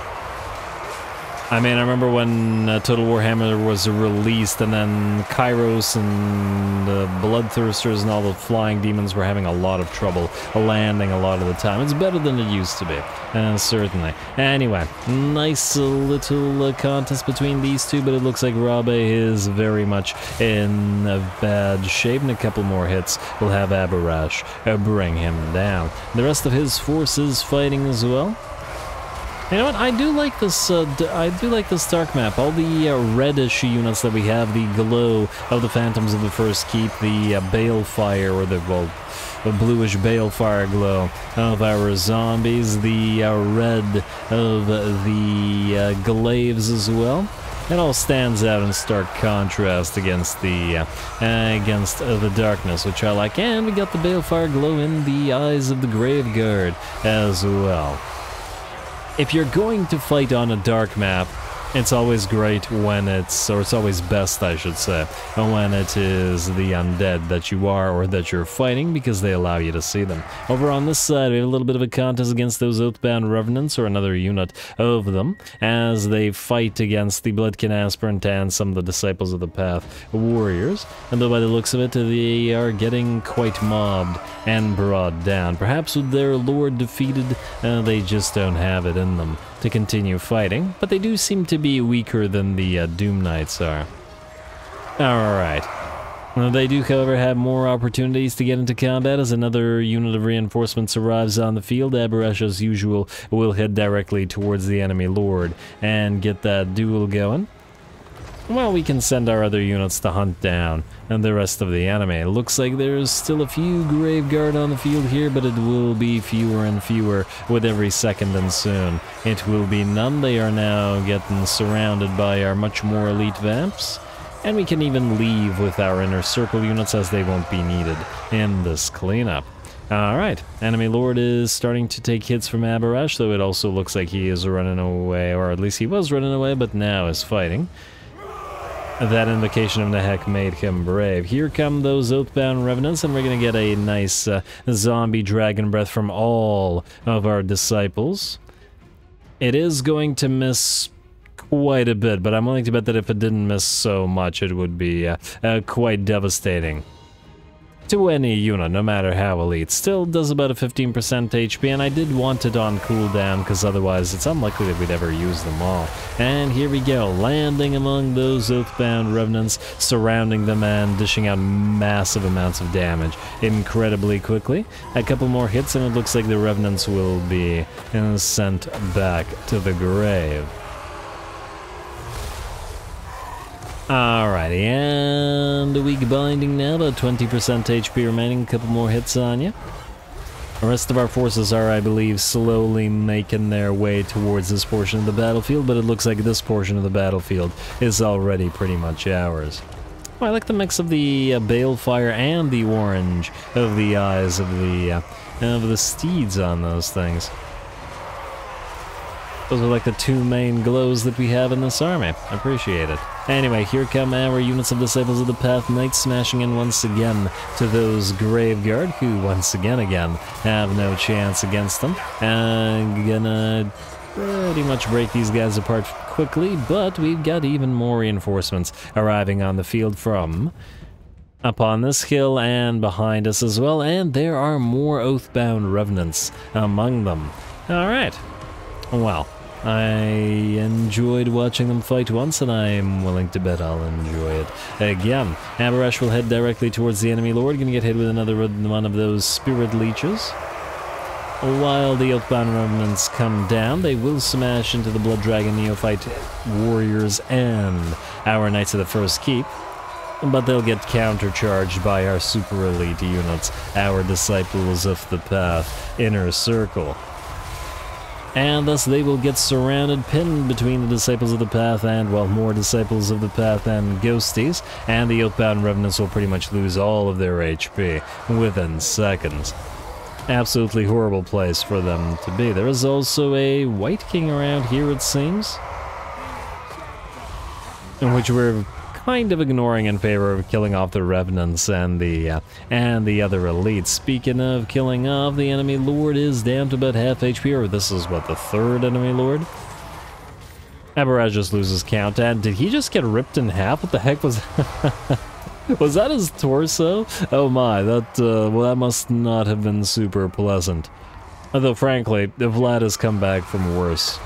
I mean, I remember when uh, Total Warhammer was released, and then Kairos and the Bloodthirsters and all the flying demons were having a lot of trouble landing a lot of the time. It's better than it used to be, uh, certainly. Anyway, nice little uh, contest between these two, but it looks like Rabe is very much in a bad shape, and a couple more hits will have Abhorash uh, bring him down. The rest of his forces fighting as well. You know what? I do like this. Uh, I do like this dark map. All the uh, reddish units that we have, the glow of the Phantoms of the First Keep, the uh, Balefire, or the well, the bluish Balefire glow of our zombies, the uh, red of the uh, glaives as well. It all stands out in stark contrast against the uh, against the darkness, which I like. And we got the Balefire glow in the eyes of the Graveguard as well if you're going to fight on a dark map, it's always great when it's, or it's always best, I should say, when it is the undead that you are or that you're fighting because they allow you to see them. Over on this side, we have a little bit of a contest against those Oathbound Revenants or another unit of them as they fight against the Bloodkin Aspirant and some of the Disciples of the Path warriors. And though by the looks of it, they are getting quite mobbed and brought down. Perhaps with their lord defeated, uh, they just don't have it in them to continue fighting, but they do seem to be weaker than the uh, Doom Knights are. Alright. Well, They do, however, have more opportunities to get into combat as another unit of reinforcements arrives on the field. Abhorash, as usual, will head directly towards the enemy lord and get that duel going. Well, we can send our other units to hunt down and the rest of the anime. Looks like there's still a few Graveguard on the field here, but it will be fewer and fewer with every second and soon. It will be none. They are now getting surrounded by our much more elite Vamps. And we can even leave with our inner circle units as they won't be needed in this cleanup. Alright, Enemy Lord is starting to take hits from Abhorash, though it also looks like he is running away, or at least he was running away, but now is fighting. That invocation of Nehek made him brave. Here come those Oathbound Revenants, and we're going to get a nice uh, zombie dragon breath from all of our disciples. It is going to miss quite a bit, but I'm willing to bet that if it didn't miss so much, it would be uh, uh, quite devastating to any unit, no matter how elite. Still does about a 15% HP, and I did want it on cooldown, because otherwise it's unlikely that we'd ever use them all. And here we go, landing among those Oathbound Revenants, surrounding them and dishing out massive amounts of damage incredibly quickly. A couple more hits, and it looks like the Revenants will be sent back to the grave. Alrighty, and a weak binding now, about 20% HP remaining, a couple more hits on you. The rest of our forces are, I believe, slowly making their way towards this portion of the battlefield, but it looks like this portion of the battlefield is already pretty much ours. I like the mix of the uh, balefire and the orange of the eyes of the uh, of the steeds on those things. Those are like the two main glows that we have in this army. I appreciate it. Anyway, here come our units of Disciples of the Path Knights smashing in once again to those Graveguard, who once again again have no chance against them. And gonna pretty much break these guys apart quickly, but we've got even more reinforcements arriving on the field from upon this hill and behind us as well, and there are more Oathbound Revenants among them. Alright. Well, I enjoyed watching them fight once, and I'm willing to bet I'll enjoy it again. Abhorash will head directly towards the enemy lord, gonna get hit with another one of those spirit leeches. While the Oathbound remnants come down, they will smash into the Blood Dragon Neophyte warriors and our Knights of the First Keep. But they'll get countercharged by our super elite units, our Disciples of the Path Inner Circle and thus they will get surrounded, pinned between the Disciples of the Path and, well, more Disciples of the Path and Ghosties, and the Oathbound Revenants will pretty much lose all of their HP within seconds. Absolutely horrible place for them to be. There is also a White King around here, it seems, in which we're kind of ignoring in favor of killing off the revenants and the uh, and the other elites. Speaking of killing off, the enemy lord is down to about half HP, or this is what the third enemy lord. Abhorash just loses count. And did he just get ripped in half? What the heck was Was that his torso? Oh my, that, uh, well, that must not have been super pleasant. Although, frankly, the Vlad has come back from worse.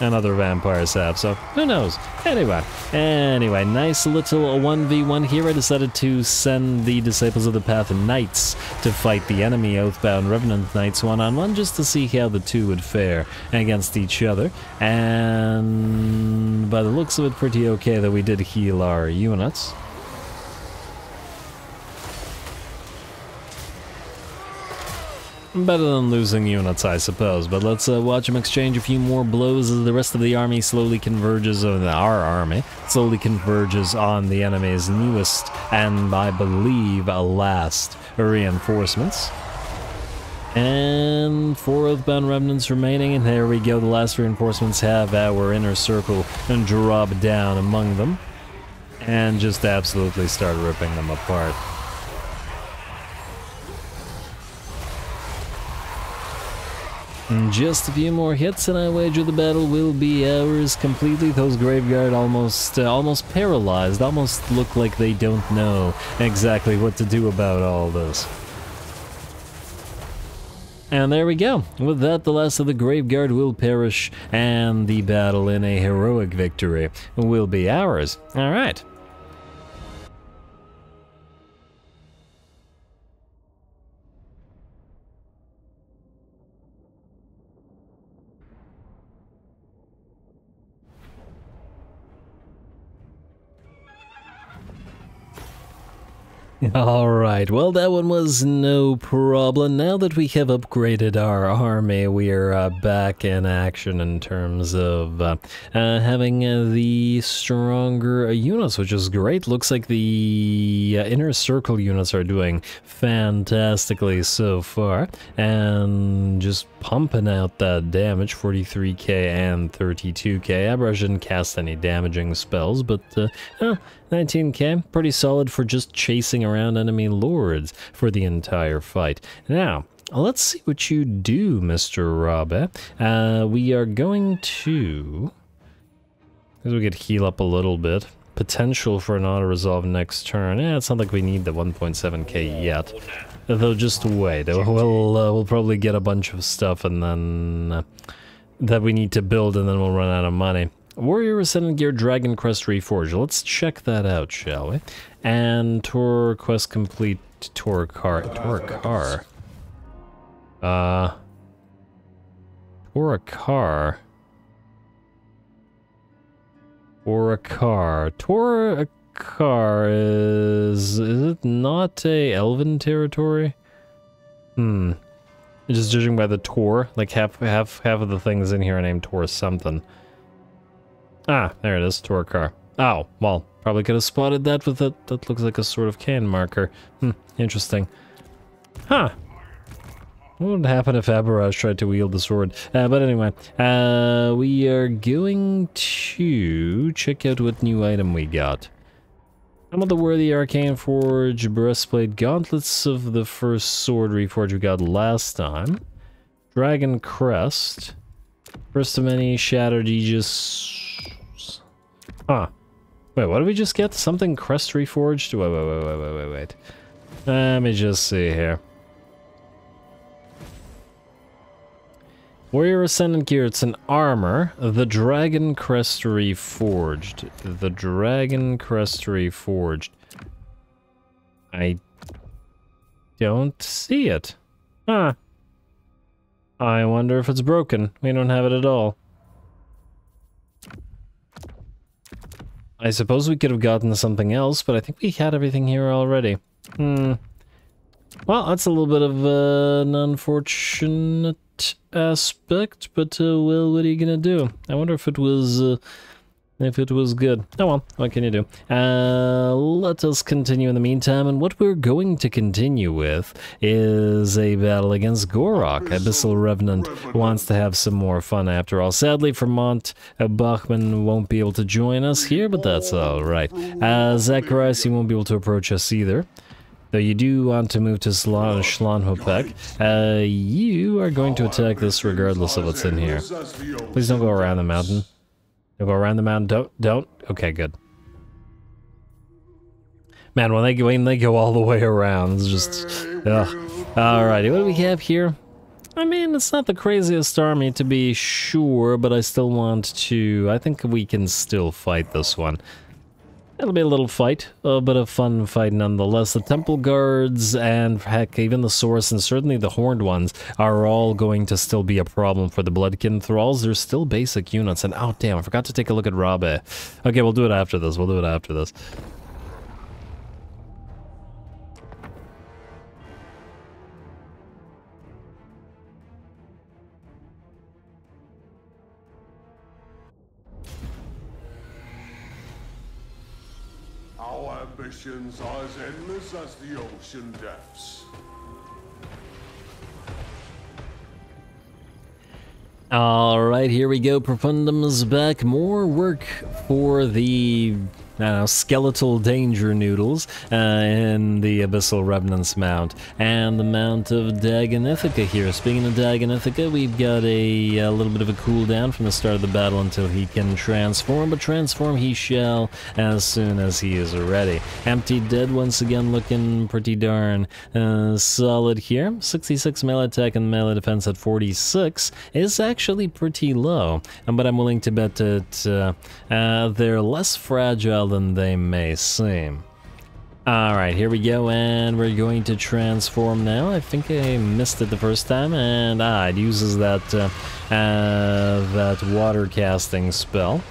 And other vampires have, so who knows? Anyway, anyway, nice little 1v1 here. I decided to send the Disciples of the Path Knights to fight the enemy Oathbound Revenant Knights one-on-one just to see how the two would fare against each other. And by the looks of it, pretty okay that we did heal our units. Better than losing units, I suppose, but let's uh, watch them exchange a few more blows as the rest of the army slowly converges, on our army, slowly converges on the enemy's newest and, I believe, last reinforcements. And four Oathbound Remnants remaining, and there we go, the last reinforcements have our inner circle and drop down among them, and just absolutely start ripping them apart. Just a few more hits and I wager the battle will be ours completely. Those Graveguard almost uh, almost paralyzed, almost look like they don't know exactly what to do about all this. And there we go. With that, the last of the Graveguard will perish, and the battle in a heroic victory will be ours. Alright. Alright, well that one was no problem. Now that we have upgraded our army, we are uh, back in action in terms of uh, uh, having uh, the stronger uh, units, which is great. Looks like the uh, inner circle units are doing fantastically so far. And just pumping out that damage, 43k and 32k. Abhorash didn't cast any damaging spells, but 19k, pretty solid for just chasing around enemy lords for the entire fight. Now, let's see what you do, Mr. Rabe. Uh, we are going to... Because we could heal up a little bit. Potential for an auto-resolve next turn. Yeah, it's not like we need the 1.7k yet. Though just wait, we'll, uh, we'll probably get a bunch of stuff and then... Uh, that we need to build and then we'll run out of money. Warrior Ascendant Gear Dragon Crest Reforged. Let's check that out, shall we? And tour quest complete tour car tour car. Uh or a car. Or a car. Tour a car is is it not a elven territory? Hmm. Just judging by the tour, like half half half of the things in here are named Tor something. Ah, there it is, tour car. Oh, well, probably could have spotted that with it. That looks like a sort of can marker. Hmm, interesting. Huh. What would happen if Abhorash tried to wield the sword? Uh, but anyway, uh, we are going to check out what new item we got. Some of the Worthy Arcane Forge Breastplate Gauntlets of the first sword reforge we got last time. Dragon Crest. First of many Shattered Aegis Huh. Wait, what did we just get? Something crest reforged? Wait, wait, wait, wait, wait, wait, wait. Let me just see here. Warrior Ascendant Gear, it's an armor. The Dragon Crest Reforged. The Dragon Crest Reforged. I don't see it. Huh. I wonder if it's broken. We don't have it at all. I suppose we could have gotten something else, but I think we had everything here already. Hmm. Well, that's a little bit of uh, an unfortunate aspect, but uh, well, what are you gonna do? I wonder if it was uh, if it was good. Oh well, what can you do? Uh, let us continue in the meantime, and what we're going to continue with is a battle against Gor-Rok, Abyssal Revenant, wants to have some more fun after all. Sadly, Vermont Bachman won't be able to join us here, but that's alright. Uh, Zacharias, he won't be able to approach us either. Though you do want to move to Schlanhopek, uh, you are going to attack this regardless of what's in here. Please don't go around the mountain. Go around the mountain. Don't, don't. Okay, good. Man, when they go when they go all the way around, it's just. Ugh. Alrighty, what do we have here? I mean, it's not the craziest army to be sure, but I still want to. I think we can still fight this one. It'll be a little fight, a bit of fun fight nonetheless. The temple guards and heck, even the source and certainly the horned ones are all going to still be a problem for the bloodkin thralls. They're still basic units, and oh damn, I forgot to take a look at Rabe. Okay, we'll do it after this. We'll do it after this. Our are as endless as the ocean depths. All right, here we go. Profundum's back. More work for the I skeletal danger noodles uh, in the Abyssal Remnants mount and the mount of Dagon Ithaca here. Speaking of Dagon Ithaca, we've got a, a, little bit of a cooldown from the start of the battle until he can transform, but transform he shall as soon as he is ready. Empty Dead once again looking pretty darn uh, solid here. 66 melee attack and melee defense at 46 is actually pretty low, but I'm willing to bet that uh, uh, they're less fragile than they may seem. Alright, here we go, and we're going to transform now. I think I missed it the first time, and ah, it uses that, uh, uh, that water casting spell.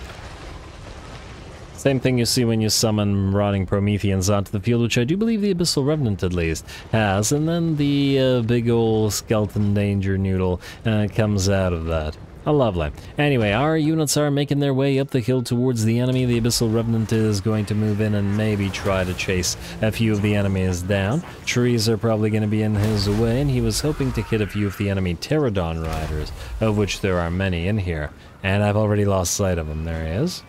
Same thing you see when you summon rotting Prometheans onto the field, which I do believe the Abyssal Revenant at least has, and then the uh, big old skeleton danger noodle uh, comes out of that. Oh, lovely. Anyway, our units are making their way up the hill towards the enemy. The Abyssal Revenant is going to move in and maybe try to chase a few of the enemies down. Trees are probably going to be in his way, and he was hoping to hit a few of the enemy Terradon riders, of which there are many in here. And I've already lost sight of him. There he is.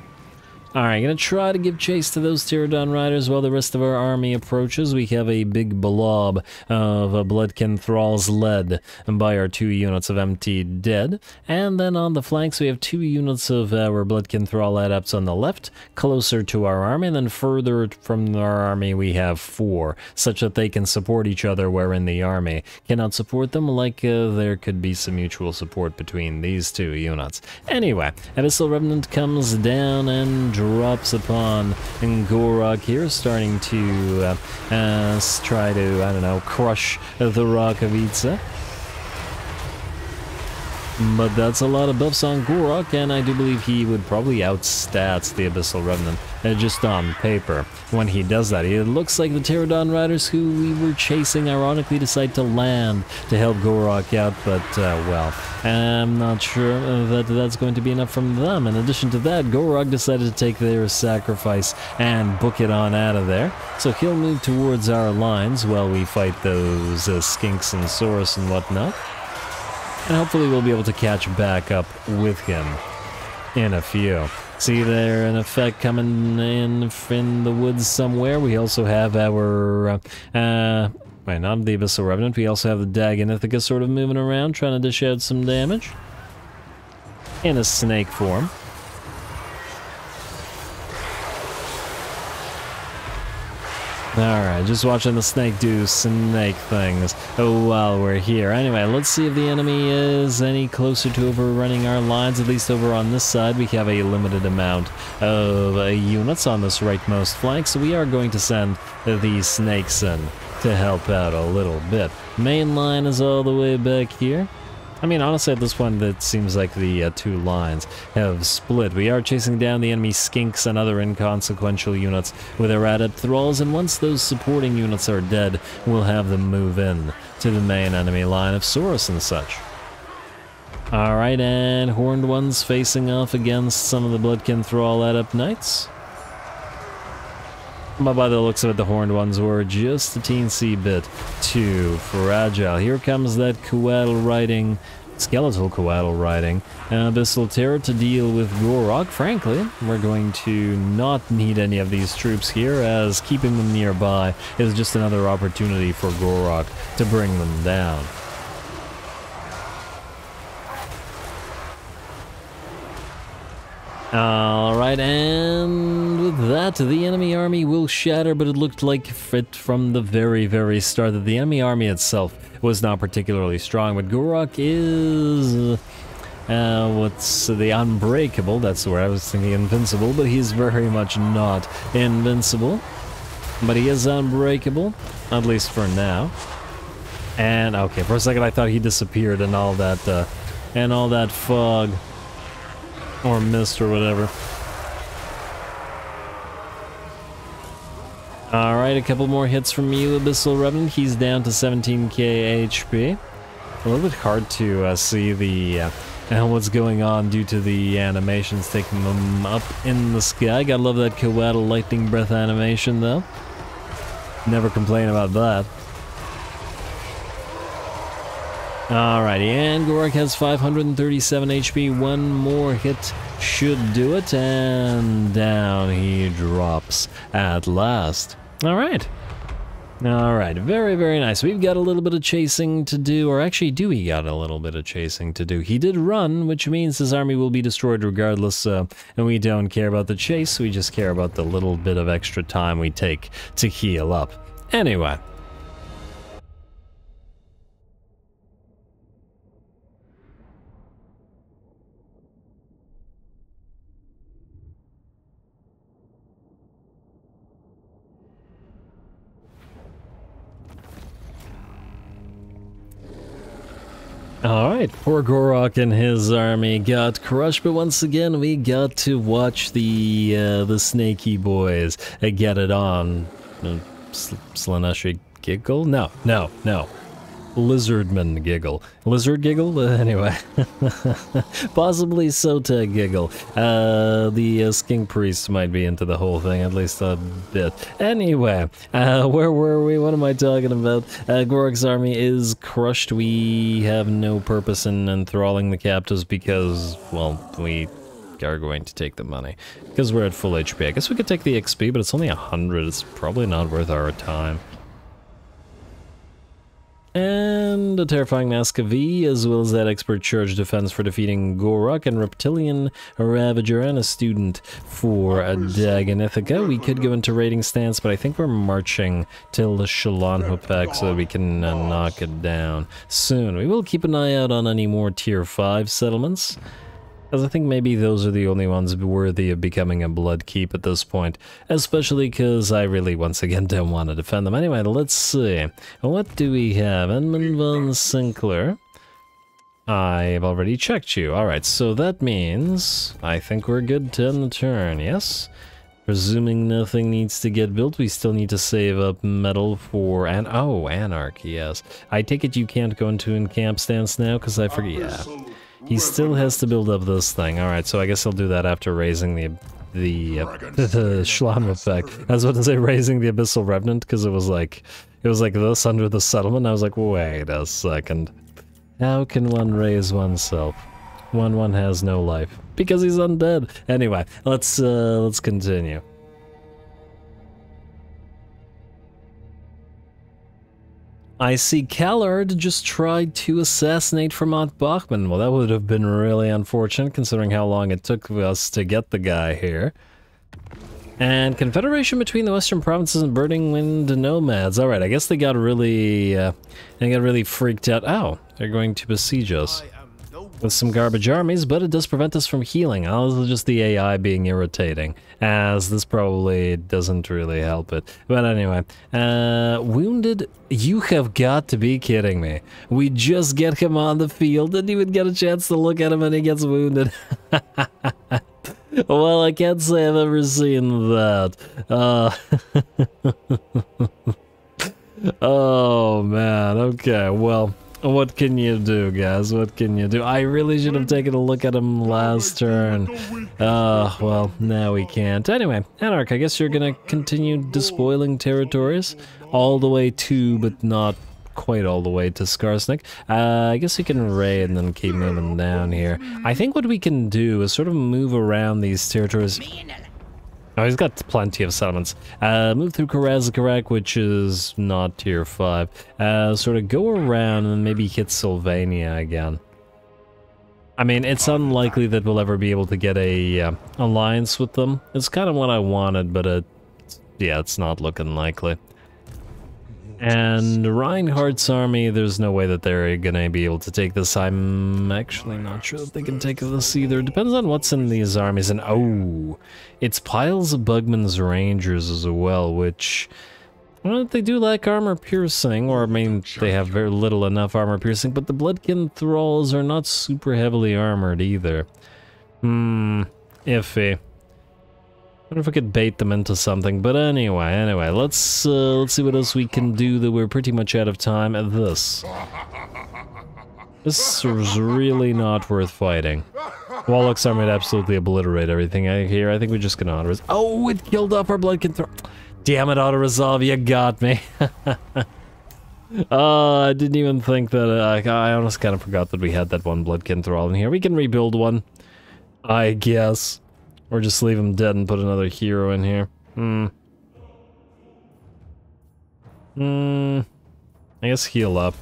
Alright, gonna try to give chase to those Terradon riders while the rest of our army approaches. We have a big blob of uh, Bloodkin Thralls led by our two units of MT dead. And then on the flanks we have two units of our Bloodkin Thrall adepts on the left, closer to our army, and then further from our army we have four, such that they can support each other wherein the army cannot support them, like uh, there could be some mutual support between these two units. Anyway, Abyssal Revenant comes down and drops upon Gor-Rok here, starting to uh, uh, try to, I don't know, crush the Itza. But that's a lot of buffs on Gor-Rok, and I do believe he would probably outstats the Abyssal Revenant, uh, just on paper. When he does that, it looks like the Terradon Riders who we were chasing ironically decide to land to help Gor-Rok out, but, uh, well, I'm not sure that that's going to be enough from them. In addition to that, Gor-Rok decided to take their sacrifice and book it on out of there, so he'll move towards our lines while we fight those uh, skinks and Saurus and whatnot and hopefully we'll be able to catch back up with him in a few. See there an effect coming in in the woods somewhere. We also have our, uh, uh wait, not the Abyssal Revenant, we also have the Dagon Ithaca sort of moving around, trying to dish out some damage. In a snake form. Alright, just watching the snake do snake things oh, while we're here. Anyway, let's see if the enemy is any closer to overrunning our lines. At least over on this side, we have a limited amount of uh, units on this rightmost flank, so we are going to send the snakes in to help out a little bit. Main line is all the way back here. I mean, honestly, at this point, it seems like the uh, two lines have split. We are chasing down the enemy skinks and other inconsequential units with our adept thralls, and once those supporting units are dead, we'll have them move in to the main enemy line of Saurus and such. Alright, and Horned Ones facing off against some of the Bloodkin Thrall Adept Knights. But by the looks of it, the horned ones were just a teensy bit too fragile. Here comes that Coatl riding, skeletal Coatl riding, uh, and Abyssal Terror to deal with Gor-Rok. Frankly, we're going to not need any of these troops here, as keeping them nearby is just another opportunity for Gor-Rok to bring them down. Alright, and with that, the enemy army will shatter, but it looked like from the very, very start that the enemy army itself was not particularly strong, but Gor-Rok is... Uh, what's the unbreakable? That's where I was thinking invincible, but he's very much not invincible. But he is unbreakable, at least for now. And okay, for a second I thought he disappeared and all that, uh, and all that fog or mist or whatever. Alright, a couple more hits from you, Abyssal Revenant. He's down to 17k HP. A little bit hard to uh, see the uh, what's going on due to the animations taking them up in the sky. Gotta love that Coatl lightning breath animation though. Never complain about that. Alrighty, and Gor-Rok has 537 HP. One more hit should do it, and down he drops at last. Alright. Alright, very, very nice. We've got a little bit of chasing to do, or actually, Dewey got a little bit of chasing to do. He did run, which means his army will be destroyed regardless, uh, and we don't care about the chase, we just care about the little bit of extra time we take to heal up. Anyway, Alright, poor Gor-Rok and his army got crushed, but once again we got to watch the uh, the snaky boys get it on. Uh, Slaaneshi giggle? No, no, no. Lizardman giggle. Lizard giggle? Uh, anyway. Possibly Sotek giggle. Uh, the uh, skink priest might be into the whole thing, at least a bit. Anyway, uh, where were we? What am I talking about? Uh, Gor-Rok's army is crushed. We have no purpose in enthralling the captives because, well, we are going to take the money. Because we're at full HP. I guess we could take the XP, but it's only 100. It's probably not worth our time. And a terrifying Mask of V, as well as that expert charge defense for defeating Gor-Rok and Reptilian Ravager and a student for a Dagon Ithaca. We could go into raiding stance, but I think we're marching till the Shallan Hopek so that we can uh, knock it down soon. We will keep an eye out on any more tier 5 settlements. Because I think maybe those are the only ones worthy of becoming a blood keep at this point. Especially because I really, once again, don't want to defend them. Anyway, let's see. What do we have? Edmund von Sinclair. I've already checked you. Alright, so that means I think we're good to end the turn, yes? Presuming nothing needs to get built, we still need to save up metal for... an oh, Anarchy, yes. I take it you can't go into encamp stance now, because I forget... Yeah. He still has to build up this thing. Alright, so I guess he'll do that after raising the the, uh, the Shallan Hopek. I was about to say raising the Abyssal Revenant because it was like it was like this under the settlement. I was like, wait a second. How can one raise oneself? One one has no life. Because he's undead. Anyway, let's uh let's continue. I see Callard just tried to assassinate Vermont Bachman. Well, that would have been really unfortunate considering how long it took us to get the guy here. And confederation between the western provinces and Burning Wind nomads. All right, I guess they got really, uh, they got really freaked out. Oh, they're going to besiege us with some garbage armies, but it does prevent us from healing. Oh, this is just the AI being irritating, as this probably doesn't really help it. But anyway, uh, wounded, you have got to be kidding me. We just get him on the field, didn't even get a chance to look at him and he gets wounded. well, I can't say I've ever seen that. Uh, oh man, okay, well... What can you do, guys? What can you do? I really should have taken a look at him last turn. Uh, well, now we can't. Anyway, Anarch, I guess you're gonna continue despoiling territories all the way to, but not quite all the way to Skarsnik. Uh, I guess we can raid and then keep moving down here. I think what we can do is sort of move around these territories Oh, he's got plenty of settlements. Uh, move through Karaz-a-Karak, which is not tier 5. Uh, sort of go around and maybe hit Sylvania again. I mean, it's unlikely that we'll ever be able to get a uh, alliance with them. It's kind of what I wanted, but it, yeah, it's not looking likely. And Reinhardt's army, there's no way that they're gonna be able to take this. I'm actually not sure that they can take this either. Depends on what's in these armies. And oh, it's piles of Bugman's Rangers as well, which well, they do lack armor piercing, or I mean, they have very little enough armor piercing, but the Bloodkin Thralls are not super heavily armored either. Hmm, iffy wonder if we could bait them into something, but anyway, anyway, let's uh, let's see what else we can do that we're pretty much out of time at this. This is really not worth fighting. Warlock's army would absolutely obliterate everything I hear. I think we're just gonna auto -resolve. Oh, it killed off our blood control. Damn it, auto resolve, you got me. uh, I didn't even think that. Uh, I honestly kind of forgot that we had that one Bloodkin Thrall in here. We can rebuild one, I guess. Or just leave him dead and put another hero in here. Hmm. Hmm. I guess heal up.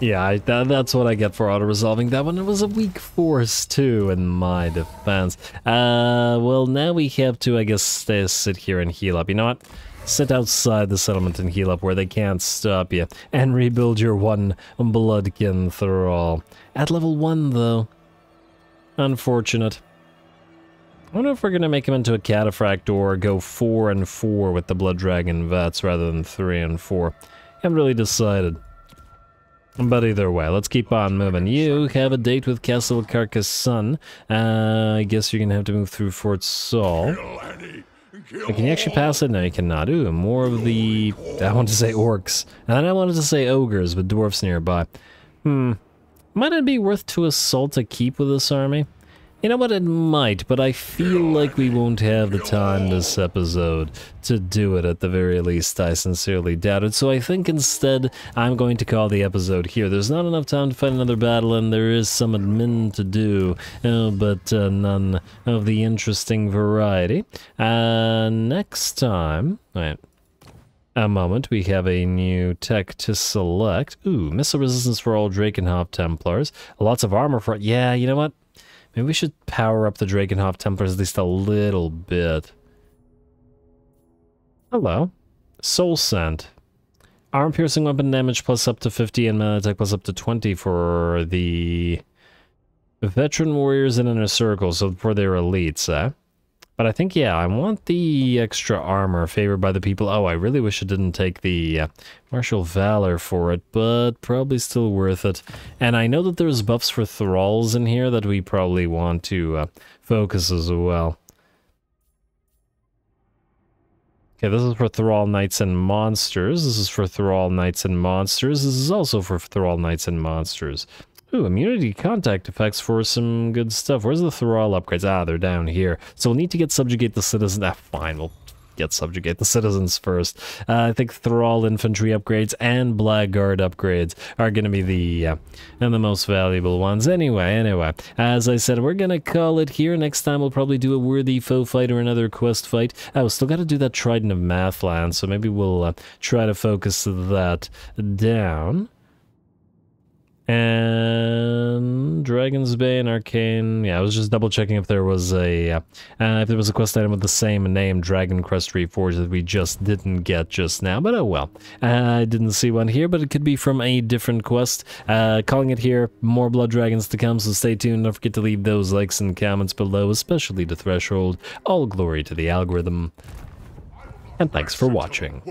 Yeah, I, that, that's what I get for auto-resolving that one. It was a weak force, too, in my defense. Uh, well, now we have to, I guess, stay, sit here and heal up. You know what? Sit outside the settlement and heal up where they can't stop you. And rebuild your one Bloodkin Thrall. At level 1, though. Unfortunate. I wonder if we're going to make him into a cataphract or go 4 and 4 with the Blood Dragon Vets rather than 3 and 4. Haven't really decided. But either way, let's keep on moving. You have a date with Castle Carcassonne. Uh, I guess you're going to have to move through Fort Saul. Can you actually pass it? No, you cannot. Ooh, more of the... I want to say orcs. And I wanted to say ogres with dwarfs nearby. Hmm. Might it be worth to assault a keep with this army? You know what, it might, but I feel like we won't have the time this episode to do it at the very least. I sincerely doubt it, so I think instead I'm going to call the episode here. There's not enough time to fight another battle, and there is some admin to do, uh, but uh, none of the interesting variety. Uh, next time... Wait. A moment, we have a new tech to select. Ooh, missile resistance for all Drakenhof Templars. Lots of armor for... Yeah, you know what? Maybe we should power up the Drakenhof Templars at least a little bit. Hello. Soul Scent. Arm piercing weapon damage plus up to 50 and melee attack plus up to 20 for the veteran warriors in inner circle, so for their elites, eh? But I think, yeah, I want the extra armor favored by the people. Oh, I really wish I didn't take the uh, Martial Valor for it, but probably still worth it. And I know that there's buffs for Thralls in here that we probably want to uh, focus as well. Okay, this is for Thrall Knights and Monsters. This is for Thrall Knights and Monsters. This is also for Thrall Knights and Monsters. Ooh, immunity contact effects for some good stuff. Where's the Thrall upgrades? Ah, they're down here. So we'll need to get Subjugate the Citizens. Ah, fine, we'll get Subjugate the Citizens first. Uh, I think Thrall infantry upgrades and Blackguard upgrades are going to be the uh, and the most valuable ones. Anyway, anyway, as I said, we're going to call it here. Next time we'll probably do a worthy foe fight or another quest fight. Oh, still got to do that Trident of Mathlann, so maybe we'll uh, try to focus that down. And Dragon's Bane Arcane. Yeah, I was just double checking if there was a uh, if there was a quest item with the same name, Dragon Crest Reforged, that we just didn't get just now. But oh well. Uh, I didn't see one here, but it could be from a different quest. Uh, calling it here. More Blood Dragons to come, so stay tuned. Don't forget to leave those likes and comments below, especially the Threshold. All glory to the algorithm. And thanks for watching.